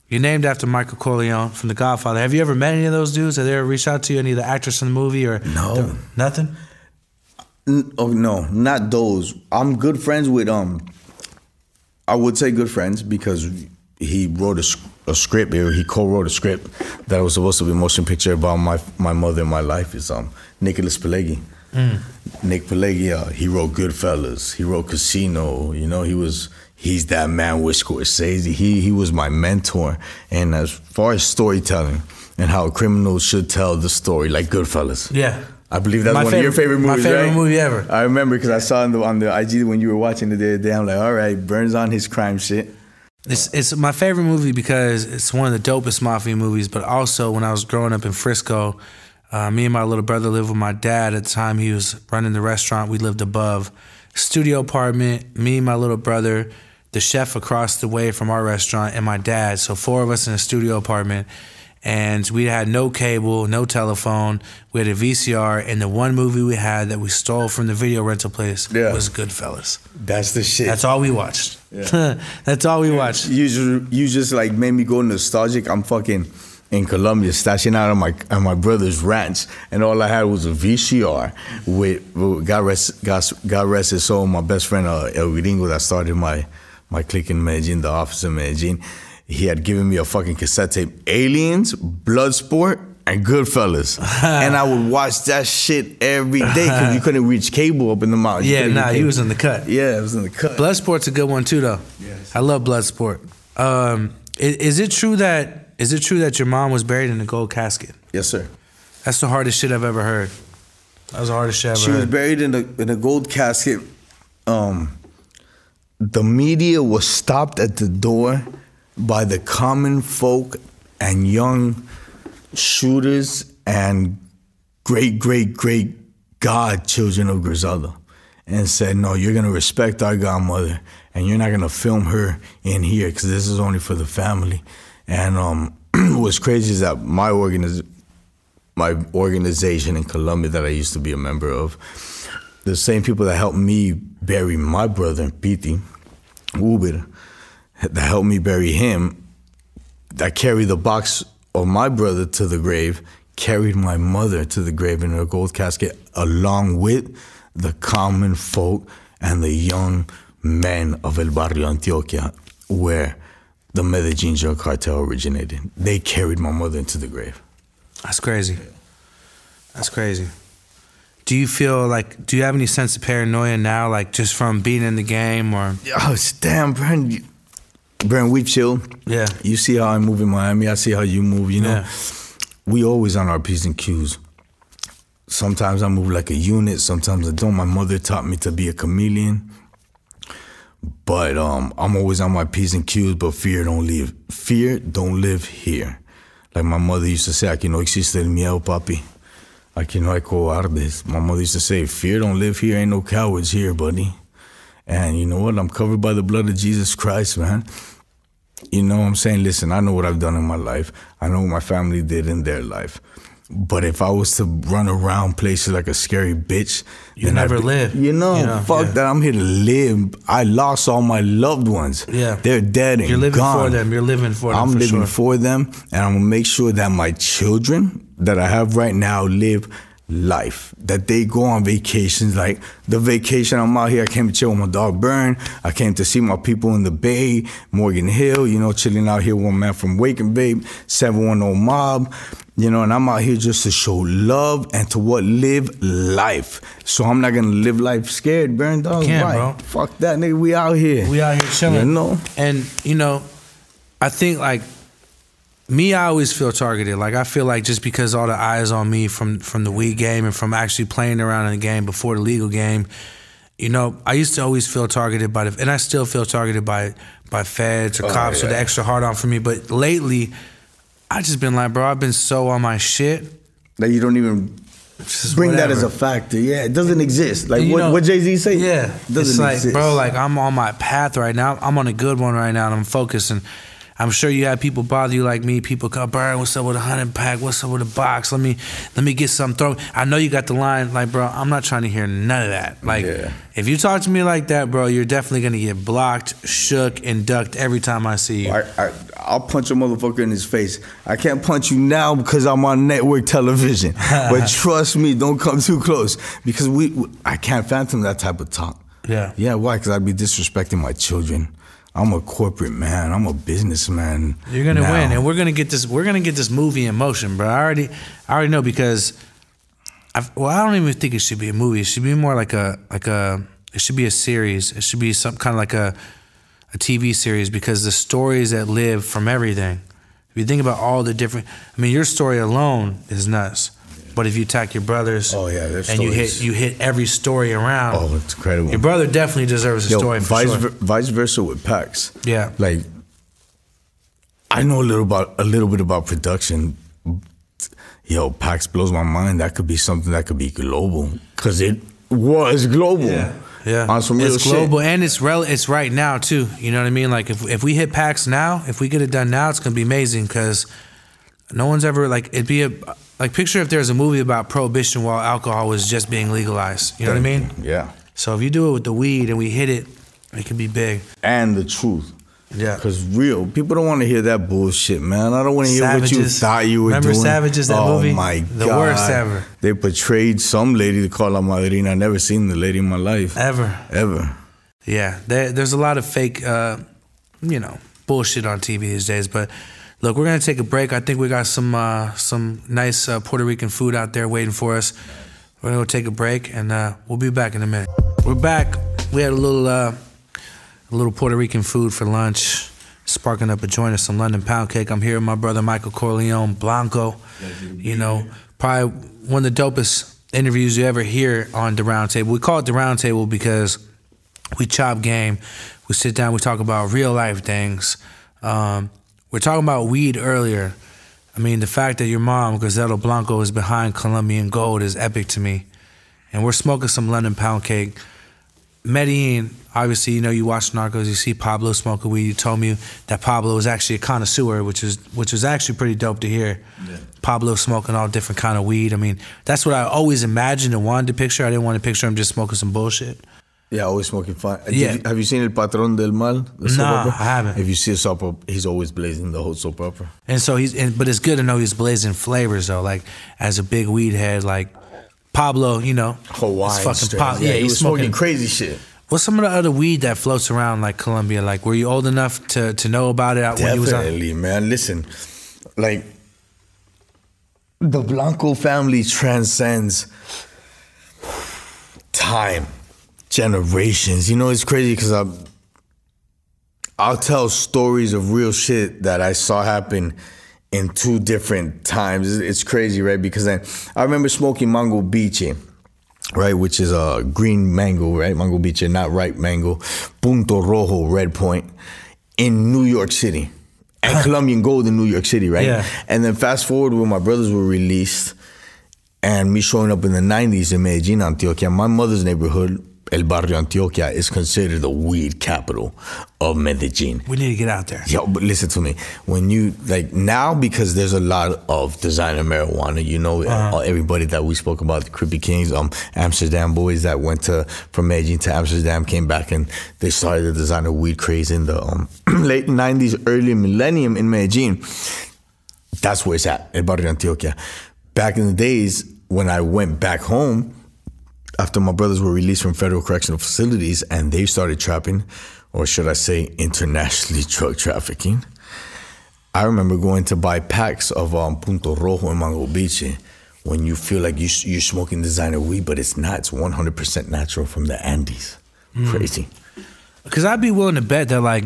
you're named after Michael Corleone from The Godfather. Have you ever met any of those dudes? Have they ever reached out to you, any of the actors in the movie, or No. nothing? Oh no, not those. I'm good friends with um. I would say good friends because he wrote a, a script he co-wrote a script that was supposed to be a motion picture about my my mother and my life. Is um Nicholas Pileggi. Nick Pileggi. Uh, he wrote Goodfellas. He wrote Casino. You know, he was he's that man with Scorsese. He he was my mentor. And as far as storytelling and how criminals should tell the story, like Goodfellas. Yeah. I believe that's My one of your favorite- favorite my movies, favorite right? movie ever. I remember because I saw on the on the IG when you were watching the other day. I'm like, all right, Burns on his crime shit. It's it's my favorite movie because it's one of the dopest mafia movies. But also, when I was growing up in Frisco, uh, me and my little brother lived with my dad at the time. He was running the restaurant. We lived above, studio apartment. Me, and my little brother, the chef across the way from our restaurant, and my dad. So four of us in a studio apartment. And we had no cable, no telephone. We had a VCR, and the one movie we had that we stole from the video rental place Yeah. was Goodfellas. That's the shit. That's all we watched. That's all we watched. you just, you just like made me go nostalgic. I'm fucking in Colombia, stashing out on my on my brother's ranch, and all I had was a VCR with with- God rest God, God rest his soul. My best friend uh, El Gringo that started my my clique in Medellin, the office in Medellin. He had given me a fucking cassette tape, Aliens, Bloodsport, and Goodfellas, and I would watch that shit every day because you couldn't reach cable up in the mountains. Yeah, nah, he was in the cut. Yeah, it was in the cut. Bloodsport's a good one too, though. Yes. I love Bloodsport. Um, is, is it true that is it true that your mom was buried in a gold casket? yes, sir. That's the hardest shit I've ever heard. That was the hardest shit I ever She was buried in a in a gold casket. Um, the media was stopped at the door by the common folk and young shooters and great great great godchildren of Griselda, and said, "No, you're gonna respect our godmother, and you're not gonna film her in here because this is only for the family." And um, what's crazy is that my organiz- my organization in Colombia that I used to be a member of, the same people that helped me bury my brother, Piti, Uber, that helped me bury him, that carried the box of my brother to the grave, carried my mother to the grave in her gold casket, along with the common folk and the young men of El Barrio Antioquia, where the Medellin drug cartel originated. They carried my mother into the grave. That's crazy. That's crazy. Do you feel like? Do you have any sense of paranoia now, like just from being in the game, or Oh, damn, Brent. Brent, we chill. Yeah. You see how I move in Miami. I see how you move. You know, Yeah. we always on our p's and q's. Sometimes I move like a unit. Sometimes I don't. My mother taught me to be a chameleon. But um, I'm always on my p's and q's. But fear don't live. Fear don't live here. Like my mother used to say, "Aquí no existe el miedo, papi. Aquí no hay cobardes." My mother used to say, "Fear don't live here. Ain't no cowards here, buddy." And you know what? I'm covered by the blood of Jesus Christ, man. You know what I'm saying? Listen, I know what I've done in my life. I know what my family did in their life. But if I was to run around places like a scary bitch, You then I'd never live. You know, You know, fuck yeah. that. I'm here to live. I lost all my loved ones. Yeah. They're dead and you're living gone. for them? You're living for them. I'm for living sure. for them, and I'm gonna make sure that my children that I have right now live life. That they go on vacations, like the vacation I'm out here. I came to chill with my dog Burn. I came to see my people in the Bay, Morgan Hill. You know, chilling out here. with One man from Waking Babe, 710 Mob. You know, and I'm out here just to show love and to what live life. So I'm not gonna live life scared, Burn dog. Can't, bro. Fuck that, nigga. We out here. We out here chilling. You know. And you know, I think like me, I always feel targeted. Like I feel like just because all the eyes on me from from the weed game and from actually playing around in the game before the legal game, you know, I used to always feel targeted by the, and I still feel targeted by by feds or Oh, cops with the extra hard on for me. But lately, I just been like, bro, I've been so on my shit. That you don't even Just bring that as a factor. Yeah, it doesn't exist. Like what, know- what Jay Z say? Yeah, doesn't like, exist. bro, like I'm on my path right now. I'm on a good one right now, and I'm focused. And I'm sure you have people bother you like me. People come, Bird, what's up with a hundred pack? What's up with a box? Let me let me get something thrown. I know you got the line, like, bro. I'm not trying to hear none of that. Like, Yeah. if you talk to me like that, bro, you're definitely gonna get blocked, shook, and ducked every time I see you. I, I, I'll punch a motherfucker in his face. I can't punch you now because I'm on network television. but trust me, don't come too close because we. I can't fathom that type of talk. Yeah. Yeah. Why? Because I'd be disrespecting my children. I'm a corporate man. I'm a businessman. You're gonna now. win, and we're gonna get this. We're gonna get this movie in motion, bro. I already, I already know because, I've, well, I don't even think it should be a movie. It should be more like a, like a. It should be a series. It should be some kind of like a, a TV series because the stories that live from everything. If you think about all the different, I mean, your story alone is nuts. But if you attack your brothers, Oh, yeah, and you hit you hit every story around. Oh, it's incredible. Your brother definitely deserves a Yo, story vice, sure. vice versa with Pax. Yeah. Like, I know a little about a little bit about production. Yo, Pax blows my mind. That could be something that could be global because it was global. Yeah, on some real it's shit. global and it's rel- It's right now too. You know what I mean? Like if if we hit PAX now, if we get it done now, it's gonna be amazing because no one's ever like it'd be a like picture if there's a movie about prohibition while alcohol was just being legalized. You know what I mean? Yeah, So if you do it with the weed and we hit it, it can be big. and the truth. Yeah. Because real people don't want to hear that bullshit, man. I don't want to hear what you thought you were Remember doing. Savages, that oh, movie? my The god, worst ever. They portrayed some lady to call La Madrina. I never seen the lady in my life Ever. ever. Yeah, there, there's a lot of fake, uh, you know, bullshit on TV these days. But look, we're gonna take a break. I think we got some uh, some nice uh, Puerto Rican food out there waiting for us. We're gonna go take a break, and uh, we'll be back in a minute. We're back. We had a little uh, a little Puerto Rican food for lunch. Sparking up a joint of some London pound cake. I'm here with my brother Michael Corleone Blanco. You know, probably one of the dopest interviews you ever hear on the round table. We call it the round table because we chop game. We sit down. We talk about real life things. Um, we're talking about weed earlier. I mean, the fact that your mom, Gazzetto Blanco, is behind Colombian Gold is epic to me. And we're smoking some London pound cake. Medellin, obviously, you know, you watch Narcos, you see Pablo smoking weed. You told me that Pablo was actually a connoisseur, which is which was actually pretty dope to hear. Pablo smoking all different kind of weed. I mean, that's what I always imagined and wanted to picture. I didn't want to picture him just smoking some bullshit. Yeah, always smoking fine. Yeah. you- have you seen El Patrón del Mal? The soap opera? I haven't. If you see a soap opera, he's always blazing the whole soap opera. And so he's, and, but it's good to know he's blazing flavors though. Like as a big weed head, like Pablo, you know, Hawaiian it's fucking strains. Yeah, Yeah, he he's was smoking smoking. crazy shit. What's some of the other weed that floats around like Colombia? Like, were you old enough to to know about it when you was on? Definitely, man. Listen, like the Blanco family transcends time, generations. You know, it's crazy because I, I'll tell stories of real shit that I saw happen in two different times. It's, crazy, right? Because then I remember smoking mango biche. Right, which is a green mango, right? Mango biche, not ripe mango. Punto Rojo, Red Point, in New York City and Colombian Gold in New York City, right? Yeah. And then fast forward when my brothers were released and me showing up in the 90s in Medellin, Antioquia, my mother's neighborhood, El Barrio Antioquia, is considered the weed capital of Medellin. We need to get out there. Yo, but listen to me. When you like now, because there's a lot of designer marijuana. You know, uh everybody that we spoke about, the Creepy Kings, um, Amsterdam boys that went to from Medellin to Amsterdam, came back and they started the designer weed craze in the um, late '90s, early millennium in Medellin. That's where it's at, El Barrio Antioquia. Back in the days when I went back home, after my brothers were released from federal correctional facilities and they started trapping, or should I say, internationally drug trafficking, I remember going to buy packs of um, Punto Rojo in Mango Biche when you feel like you, you're smoking designer weed, but it's not. It's 100% natural from the Andes. Crazy. Because I'd be willing to bet that like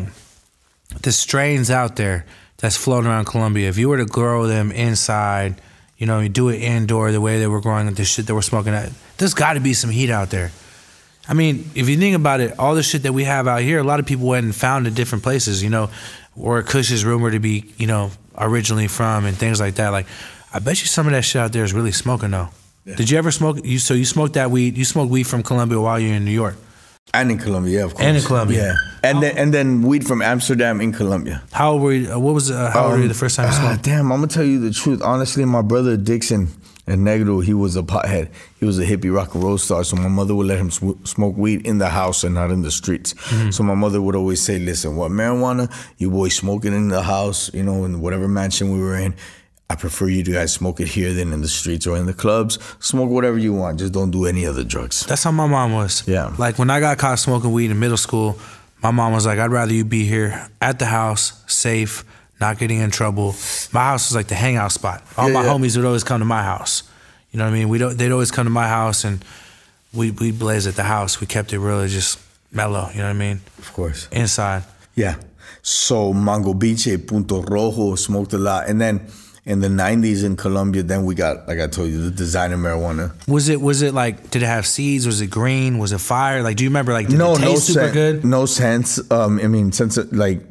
the strains out there that's floating around Colombia, if you were to grow them inside, you know, you do it indoor the way they were growing the shit that we're smoking at, there's got to be some heat out there. I mean, if you think about it, all the shit that we have out here, a lot of people went and found in different places, you know, where Kush is rumored to be, you know, originally from and things like that. Like, I bet you some of that shit out there is really smoking though. Yeah. Did you ever smoke? You so you smoked that weed? You smoked weed from Colombia while you're in New York? And in Colombia, yeah, of course. And in Colombia, yeah. And then and then weed from Amsterdam in Colombia. How old were you? Uh, what was uh, how um, old were you the first time you smoked? Uh, damn, I'm gonna tell you the truth. Honestly, my brother Dixon and Negro, he was a pothead. He was a hippie rock and roll star. So my mother would let him sm- smoke weed in the house and not in the streets. Mm-hmm. So my mother would always say, "Listen, what marijuana? You boys smoking in the house? You know, in whatever mansion we were in." I prefer you guys smoke it here than in the streets or in the clubs. Smoke whatever you want, just don't do any other drugs. That's how my mom was. Yeah. Like when I got caught smoking weed in middle school, my mom was like, I'd rather you be here at the house, safe, not getting in trouble. My house was like the hangout spot. All yeah, my yeah. homies would always come to my house. You know what I mean? We don't, they'd always come to my house and we we blaze at the house. We kept it really just mellow. You know what I mean? Of course. Inside. Yeah. So Mango Biche, Punto Rojo, smoked a lot, and then in the 90s in Colombia, then we got, like I told you, the designer marijuana. Was it was it like, did it have seeds? Was it green? Was it fire? Like, do you remember, like, did no, it taste no super sen- good? No sense. Um, I mean, since it, like,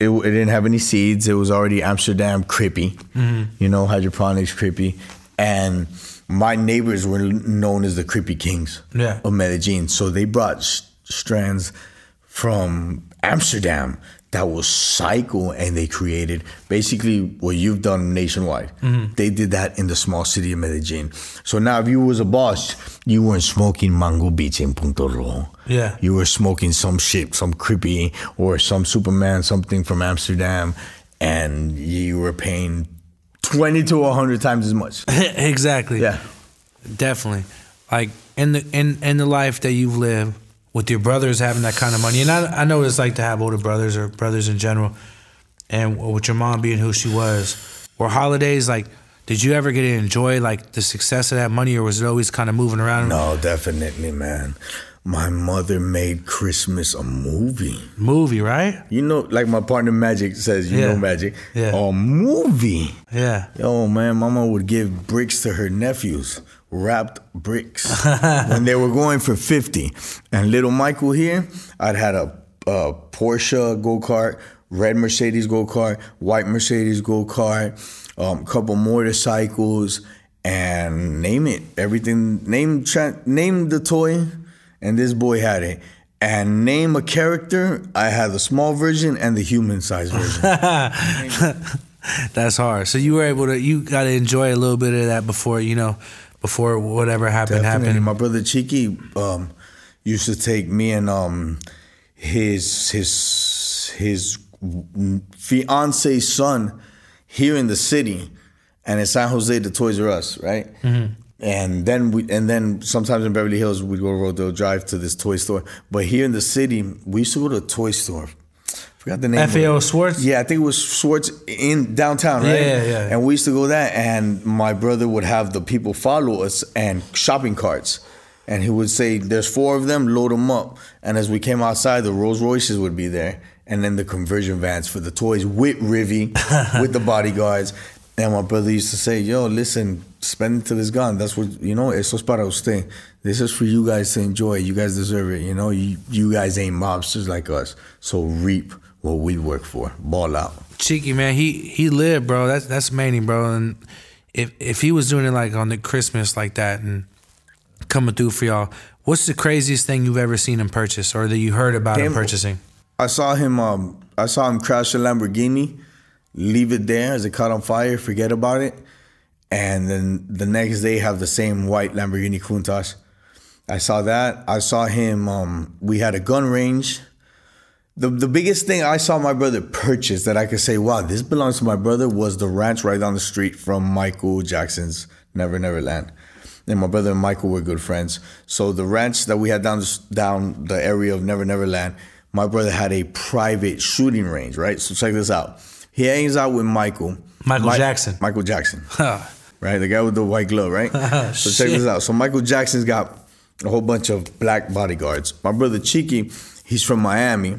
it, it, didn't have any seeds. It was already Amsterdam creepy, mm-hmm. you know, hydroponics creepy. And my neighbors were known as the creepy kings yeah. of Medellin. So they brought strands from Amsterdam that was cycle and they created basically what you've done nationwide. Mm-hmm. They did that in the small city of Medellin. So now if you was a boss, you weren't smoking Mango Biche in Punto Rojo. Yeah. You were smoking some shit, some creepy or some Superman, something from Amsterdam, and you were paying 20 to 100 times as much. exactly. Yeah. Definitely. Like in the in in the life that you've lived with your brothers having that kind of money, and I, I know what it's like to have older brothers or brothers in general, and with your mom being who she was, were holidays like. Did you ever get to enjoy like the success of that money, or was it always kind of moving around? No, definitely, man. My mother made Christmas a movie. Movie, right? You know, like my partner Magic says, you yeah. know Magic. Yeah. A movie. Yeah. Yo, man, mama would give bricks to her nephews wrapped bricks when they were going for 50. And little Michael here, I'd had a, a Porsche go kart, red Mercedes go kart, white Mercedes go kart, a um, couple motorcycles, and name it. Everything, name, name the toy, and this boy had it. And name a character, I had the small version and the human size version. That's hard. So you were able to, you got to enjoy a little bit of that before, you know, before whatever happened Definitely. happened. My brother Chiqui um, used to take me and um, his his his fiance's son here in the city, and in San Jose to Toys R Us, right? Mm-hmm. And then we and then sometimes in Beverly Hills we'd go Rodeo Drive to this toy store. But here in the city, we used to go to a toy store forgot the name. FAO Schwarz. Yeah, I think it was Schwarz in downtown, right? Yeah, yeah. And we used to go there, and my brother would have the people follow us and shopping carts. And he would say, "There's four of them. Load them up." And as we came outside, the Rolls Royces would be there, and then the conversion vans for the toys with Rivy, with the bodyguards. And my brother used to say, "Yo, listen, spend it till it's gone. That's what you know. Eso es para usted. This is for you guys to enjoy. You guys deserve it. You know, you, you guys ain't mobsters like us. So reap." What we work for. Ball out. Chiqui man, he he lived, bro. That's that's Manny, bro. And if if he was doing it like on the Christmas like that and coming through for y'all, what's the craziest thing you've ever seen him purchase or that you heard about Came, him purchasing? I saw him. Um, I saw him crash a Lamborghini, leave it there as it caught on fire, forget about it, and then the next day have the same white Lamborghini Countach. I saw that. I saw him. Um, we had a gun range the the biggest thing I saw my brother purchase that I could say, wow, this belongs to my brother was the ranch right down the street from Michael Jackson's Never Never Land. And my brother and Michael were good friends. So the ranch that we had down down the area of Never Never Land, my brother had a private shooting range, right? So check this out. He hangs out with Michael. Michael Jackson. Michael Jackson. right? The guy with the white glove, right? Oh, so check this out. So Michael Jackson's got a whole bunch of black bodyguards. My brother Chiqui, he's from Miami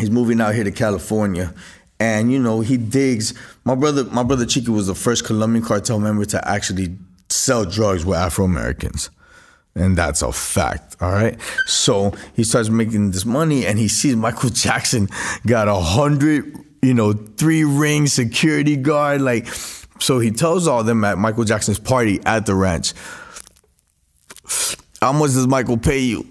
he's moving out here to California, and you know he digs. My brother, my brother Chiqui was the first Colombian cartel member to actually sell drugs with Afro Americans. And that's a fact, all right? So he starts making this money and he sees Michael Jackson got a hundred, you know, three ring security guard. Like, so he tells all them at Michael Jackson's party at the ranch, how much does Michael pay you?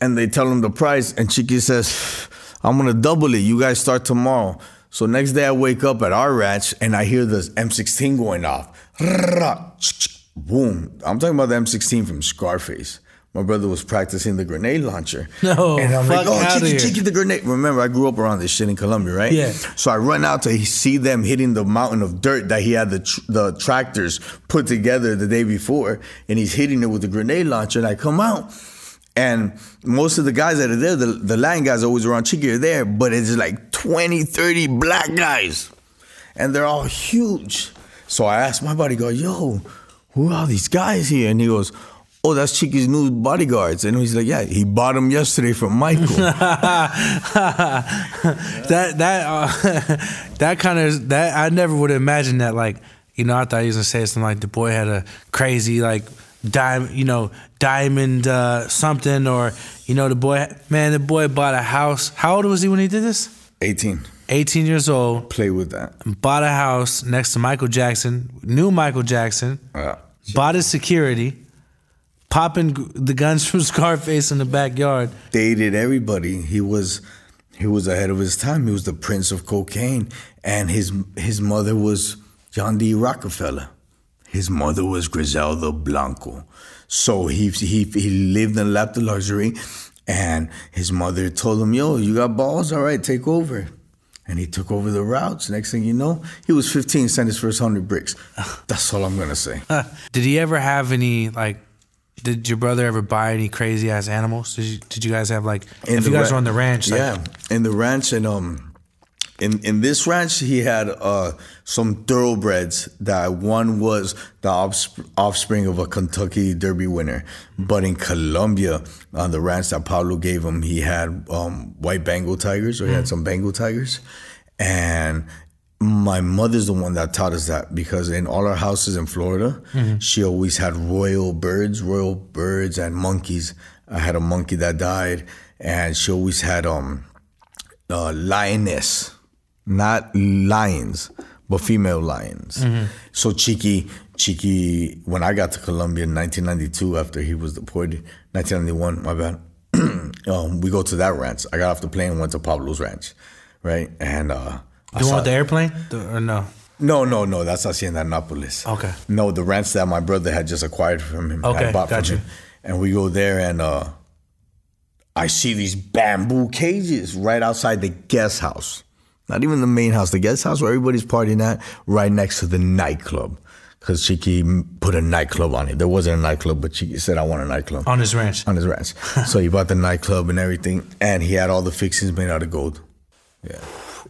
And they tell him the price, and Chiqui says, I'm gonna double it. You guys start tomorrow. So next day I wake up at our ranch and I hear this M16 going off. Boom. I'm talking about the M16 from Scarface. My brother was practicing the grenade launcher. No, and I'm like, oh, here." Chiqui, the grenade. Remember, I grew up around this shit in Colombia, right? Yeah. So I run out to see them hitting the mountain of dirt that he had the tr- the tractors put together the day before, and he's hitting it with the grenade launcher. And I come out, and most of the guys that are there, the, the Latin guys always around Chiqui are there, but it's like 20, 30 black guys, and they're all huge. So I asked my bodyguard, yo, who are all these guys here? And he goes, oh, that's Chiqui's new bodyguards. And he's like, yeah, he bought them yesterday from Michael. that that uh, that kind of that I never would have imagined that. Like you know, I thought he was gonna say something like the boy had a crazy like diamond, you know, diamond uh, something, or you know, the boy man, the boy bought a house. How old was he when he did this? 18. 18 years old. Play with that. Bought a house next to Michael Jackson. Knew Michael Jackson. Yeah. Bought his security. Popping the guns from Scarface in the backyard. dated everybody. He was he was ahead of his time. He was the prince of cocaine, and his his mother was John D. Rockefeller. His mother was Griselda Blanco. So he he he lived in lap of luxury, and his mother told him, "Yo, you got balls? All right, take over." And he took over the routes. Next thing you know, he was 15, sent his first hundred bricks. That's all I'm gonna say. Did he ever have any like? Did your brother ever buy any crazy ass animals? Did you, did you guys have like? In if you guys ra- were on the ranch, like, yeah, in the ranch, and um, in in this ranch, he had uh some thoroughbreds. That one was the offsp- offspring of a Kentucky Derby winner, but in Colombia, on the ranch that Pablo gave him, he had um white Bengal tigers, or he had some Bengal tigers, and. My mother's the one that taught us that because in all our houses in Florida, she always had royal birds, royal birds and monkeys. I had a monkey that died, and she always had um uh, lioness, not lions, but female lions. So Chiqui, Chiqui, when I got to Colombia in 1992, after he was deported, 1991, my bad. um, we go to that ranch. I got off the plane and went to Pablo's ranch, right? And uh, I the one saw- with the airplane, The- or no? no, no, no. That's Hacienda Nápoles. Okay. No, the ranch that my brother had just acquired from him. Okay, I bought got from you. him. And we go there and uh I see these bamboo cages right outside the guest house. Not even the main house, the guest house where everybody's partying at, right next to the nightclub. Because Chiqui put a nightclub on it. There wasn't a nightclub, but Chiqui said, I want a nightclub On his ranch. on his ranch. so he bought the nightclub and everything. And he had all the fixings made out of gold. Yeah.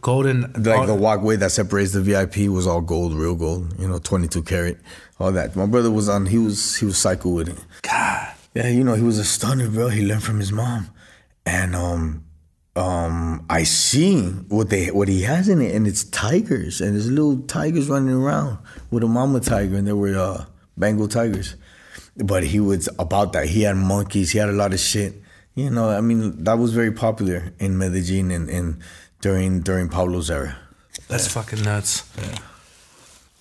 Golden. Like all- the walkway that separates the VIP was all gold, real gold. You know, twenty two karat, all that. My brother was on. He was he was psycho with it. God. Yeah, you know, he was a stunner, bro. He learned from his mom, and um, um, I see what they what he has in it, and it's tigers, and there's little tigers running around with a mama tiger, and there were uh, Bengal tigers. But he was about that. He had monkeys. He had a lot of shit. You know, I mean, that was very popular in Medellin and, and during during Pablo's era. That's fucking nuts. Yeah.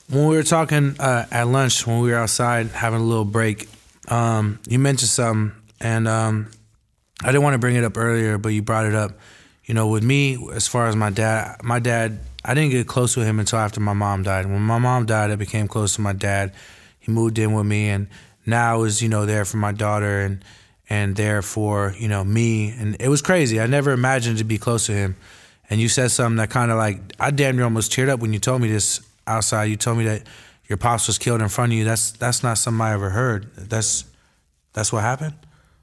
When we were talking uh, at lunch, when we were outside having a little break, um, you mentioned something, and um, I didn't want to bring it up earlier, but you brought it up. You know, with me, as far as my dad, my dad, I didn't get close with him until after my mom died. When my mom died, I became close to my dad. He moved in with me, and now is you know there for my daughter and and there for you know me, and it was crazy. I never imagined to be close to him. And you said something that kind of like I damn near almost teared up when you told me this outside. You told me that your pops was killed in front of you. That's that's not something I ever heard. That's that's what happened.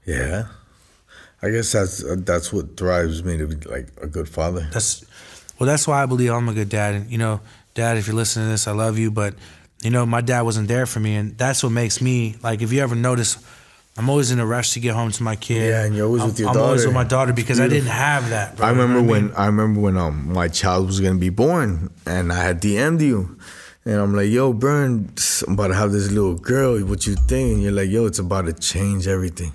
Yeah, I guess that's uh, that's what drives me to be like a good father. That's well. That's why I believe I'm a good dad. And you know, Dad, if you're listening to this, I love you. But you know, my dad wasn't there for me, and that's what makes me like. If you ever notice, I'm always in a rush to get home to my kid. Yeah, and you're always I'm, with your I'm daughter. always with my daughter because I didn't have that. Bro, I You know remember I when mean? I remember when um my child was gonna be born and I had DM'd you. And I'm like, yo, Burn, I'm about to have this little girl. What you think? And you're like, yo, it's about to change everything.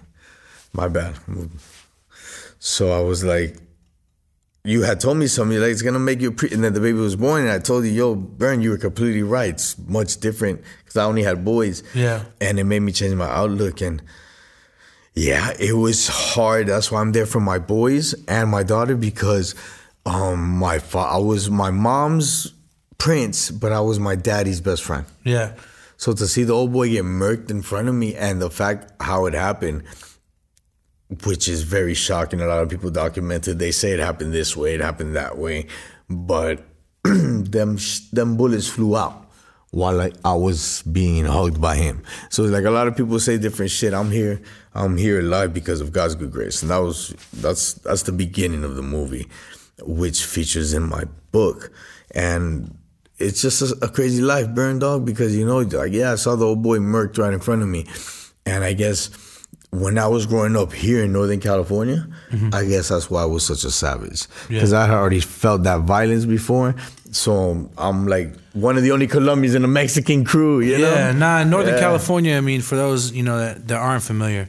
My bad. So I was like, you had told me something. Like, it's gonna make you. Pre-. And then the baby was born, and I told you, yo, Burn, you were completely right. It's much different because I only had boys. Yeah. And it made me change my outlook. And yeah, it was hard. That's why I'm there for my boys and my daughter because um my fa- I was my mom's prince, but I was my daddy's best friend. yeah, So to see the old boy get murked in front of me and the fact how it happened, which is very shocking. A lot of people documented. They say it happened this way, it happened that way, but them them bullets flew out while I, I was being hugged by him. So like a lot of people say different shit. I'm here. I'm here alive because of God's good grace, and that was that's that's the beginning of the movie, which features in my book, and it's just a, a crazy life, burn dog. Because you know, like yeah, I saw the old boy murked right in front of me, and I guess when I was growing up here in Northern California, mm-hmm. I guess that's why I was such a savage. Because I had already felt that violence before. So I'm like one of the only Colombians in a Mexican crew, you know? yeah. Nah, Northern Yeah. California. I mean, for those you know that, that aren't familiar,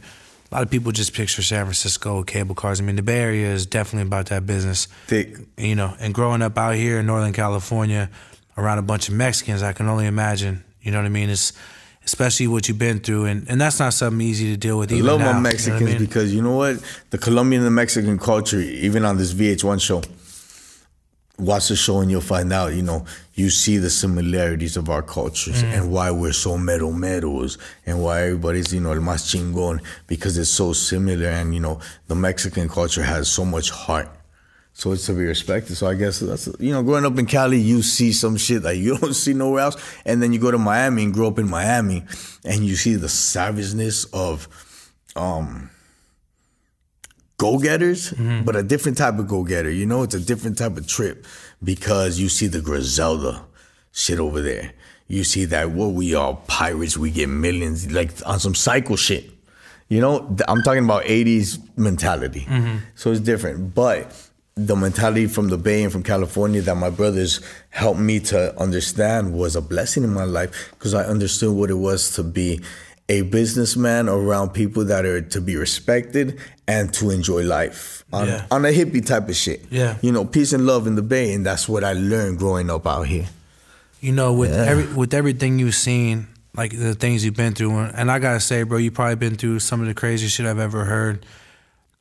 a lot of people just picture San Francisco cable cars. I mean, the Bay Area is definitely about that business. Thick. you know, and growing up out here in Northern California around a bunch of Mexicans, I can only imagine, you know what I mean? It's especially what you've been through and, and that's not something easy to deal with I even love now, my you know I Mexicans mean? because you know what? The Colombian and the Mexican culture, even on this VH1 show, watch the show and you'll find out, you know, you see the similarities of our cultures Mm. and why we're so mero meros and why everybody's, you know, el más chingón because it's so similar and, you know, the Mexican culture has so much heart. So it's to be respected. So I guess that's you know, growing up in Cali, you see some shit that you don't see nowhere else, and then you go to Miami and grow up in Miami, and you see the savageness of um go-getters, but a different type of go-getter. You know, it's a different type of trip because you see the Griselda shit over there. You see that what we are pirates, we get millions, like on some cycle shit. You know, I'm talking about 80s mentality. So it's different. But the mentality from the Bay and from California that my brothers helped me to understand was a blessing in my life because I understood what it was to be a businessman around people that are to be respected and to enjoy life on, Yeah. on a hippie type of shit. Yeah. You know, peace and love in the Bay. And that's what I learned growing up out here. You know, with Yeah. every with everything you've seen, like the things you've been through, and I gotta say, bro, you probably been through some of the craziest shit I've ever heard.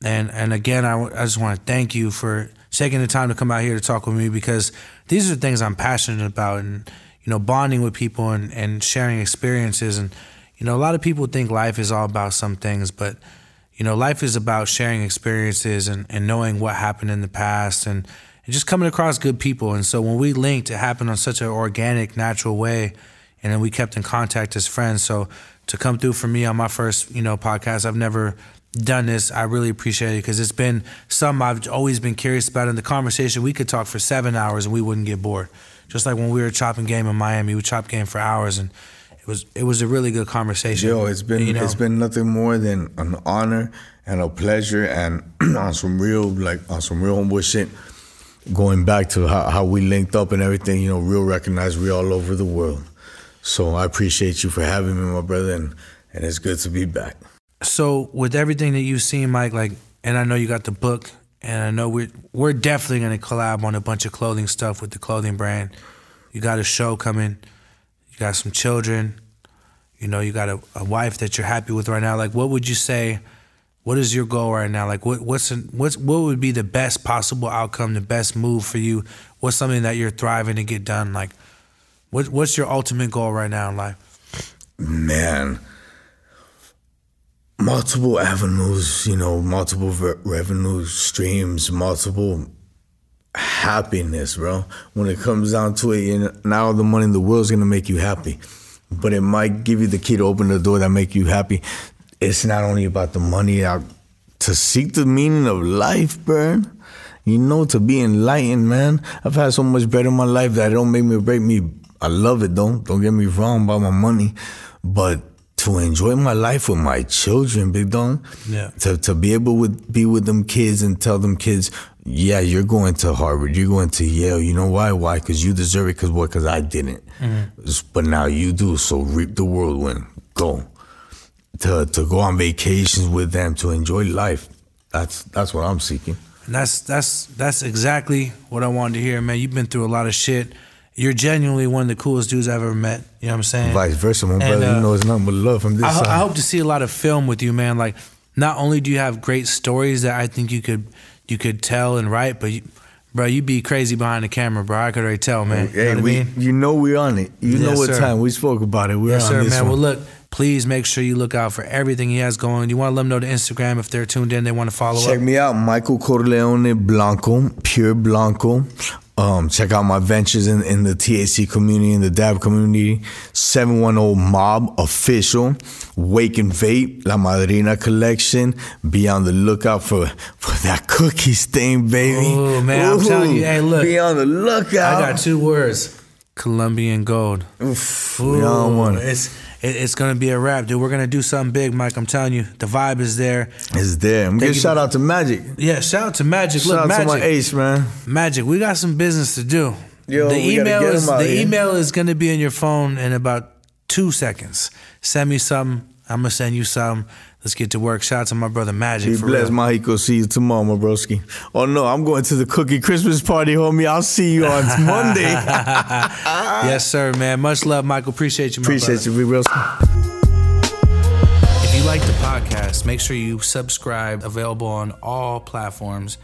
And and again, I, w- I just want to thank you for taking the time to come out here to talk with me because these are things I'm passionate about, and you know, bonding with people and and sharing experiences. And you know, a lot of people think life is all about some things, but you know, life is about sharing experiences and, and knowing what happened in the past and, and just coming across good people. And so when we linked, it happened on such an organic, natural way. And then we kept in contact as friends. So to come through for me on my first, you know, podcast, I've never done this. I really appreciate it because it's been something I've always been curious about. In the conversation, we could talk for seven hours and we wouldn't get bored. Just like when we were chopping game in Miami, we chopped game for hours and it was it was a really good conversation. Yo, it's been you know? it's been nothing more than an honor and a pleasure, and on some real like on some real homeboy shit. Going back to how, how we linked up and everything, you know, real recognized, we all over the world. So I appreciate you for having me, my brother, and and it's good to be back. So with everything that you've seen, Mike, like, and I know you got the book, and I know we're we're definitely gonna collab on a bunch of clothing stuff with the clothing brand. You got a show coming, you got some children, you know, you got a, a wife that you're happy with right now. Like, what would you say? What is your goal right now? Like, what what's an, what's what would be the best possible outcome, the best move for you? What's something that you're thriving to get done? Like, what what's your ultimate goal right now in life? Man, multiple avenues, you know, multiple re- revenue streams, multiple happiness, bro. When it comes down to it, you not all the money in the world is gonna make you happy, but it might give you the key to open the door that make you happy. It's not only about the money. I, to seek the meaning of life, burn. You know, to be enlightened, man. I've had so much better in my life that it don't make me break me. I love it, though. Don't get me wrong about my money, but to enjoy my life with my children, big dog. Yeah. To to be able to be with them kids and tell them kids, yeah, you're going to Harvard, you're going to Yale. You know why? Why? Because you deserve it. Because what? Because I didn't. Mm-hmm. But now you do. So reap the whirlwind. Go. To to go on vacations with them, to enjoy life. That's that's what I'm seeking. And that's that's that's exactly what I wanted to hear, man. You've been through a lot of shit. You're genuinely one of the coolest dudes I've ever met. You know what I'm saying? Vice versa, my And, brother. uh, you know it's nothing but love from this I, side. I hope to see a lot of film with you, man. Like, not only do you have great stories that I think you could you could tell and write, but you, bro, you be crazy behind the camera, bro. I could already tell, man. You know Hey, what I we, mean? you know we're on it. You know what sir. time we spoke about it. We're Yes, on sir, this man. one. Well, look, please make sure you look out for everything he has going. You want to let them know the Instagram if they're tuned in, they want to follow Check up. me out, Michael Corleone Blanco, pure Blanco. Um, check out my ventures in, in the THC community, in the dab community. 710 Mob Official, Wake and Vape, La Madrina Collection. Be on the lookout for, for that cookie stain, baby. Ooh, man, I'm telling you, hey, look. Be on the lookout. I got two words: Colombian gold. Oof, we don't want it. It's it, it's gonna be a wrap, dude. We're gonna do something big, Mike. I'm telling you, the vibe is there. It's there. I'm you shout out to Magic. Yeah, shout out to Magic. Shout Look, out Magic. to my ace, man. Magic, we got some business to do. Yo, the email is the here. email is gonna be in your phone in about two seconds. Send me something. I'm gonna send you something. Let's get to work. Shout out to my brother Magic. Be for blessed, real. Mahiko. See you tomorrow, my broski. Oh no, I'm going to the cookie Christmas party, homie. I'll see you on Monday. yes, sir, man. Much love, Michael. Appreciate you. My Appreciate brother. you, big broski. If you like the podcast, make sure you subscribe. Available on all platforms.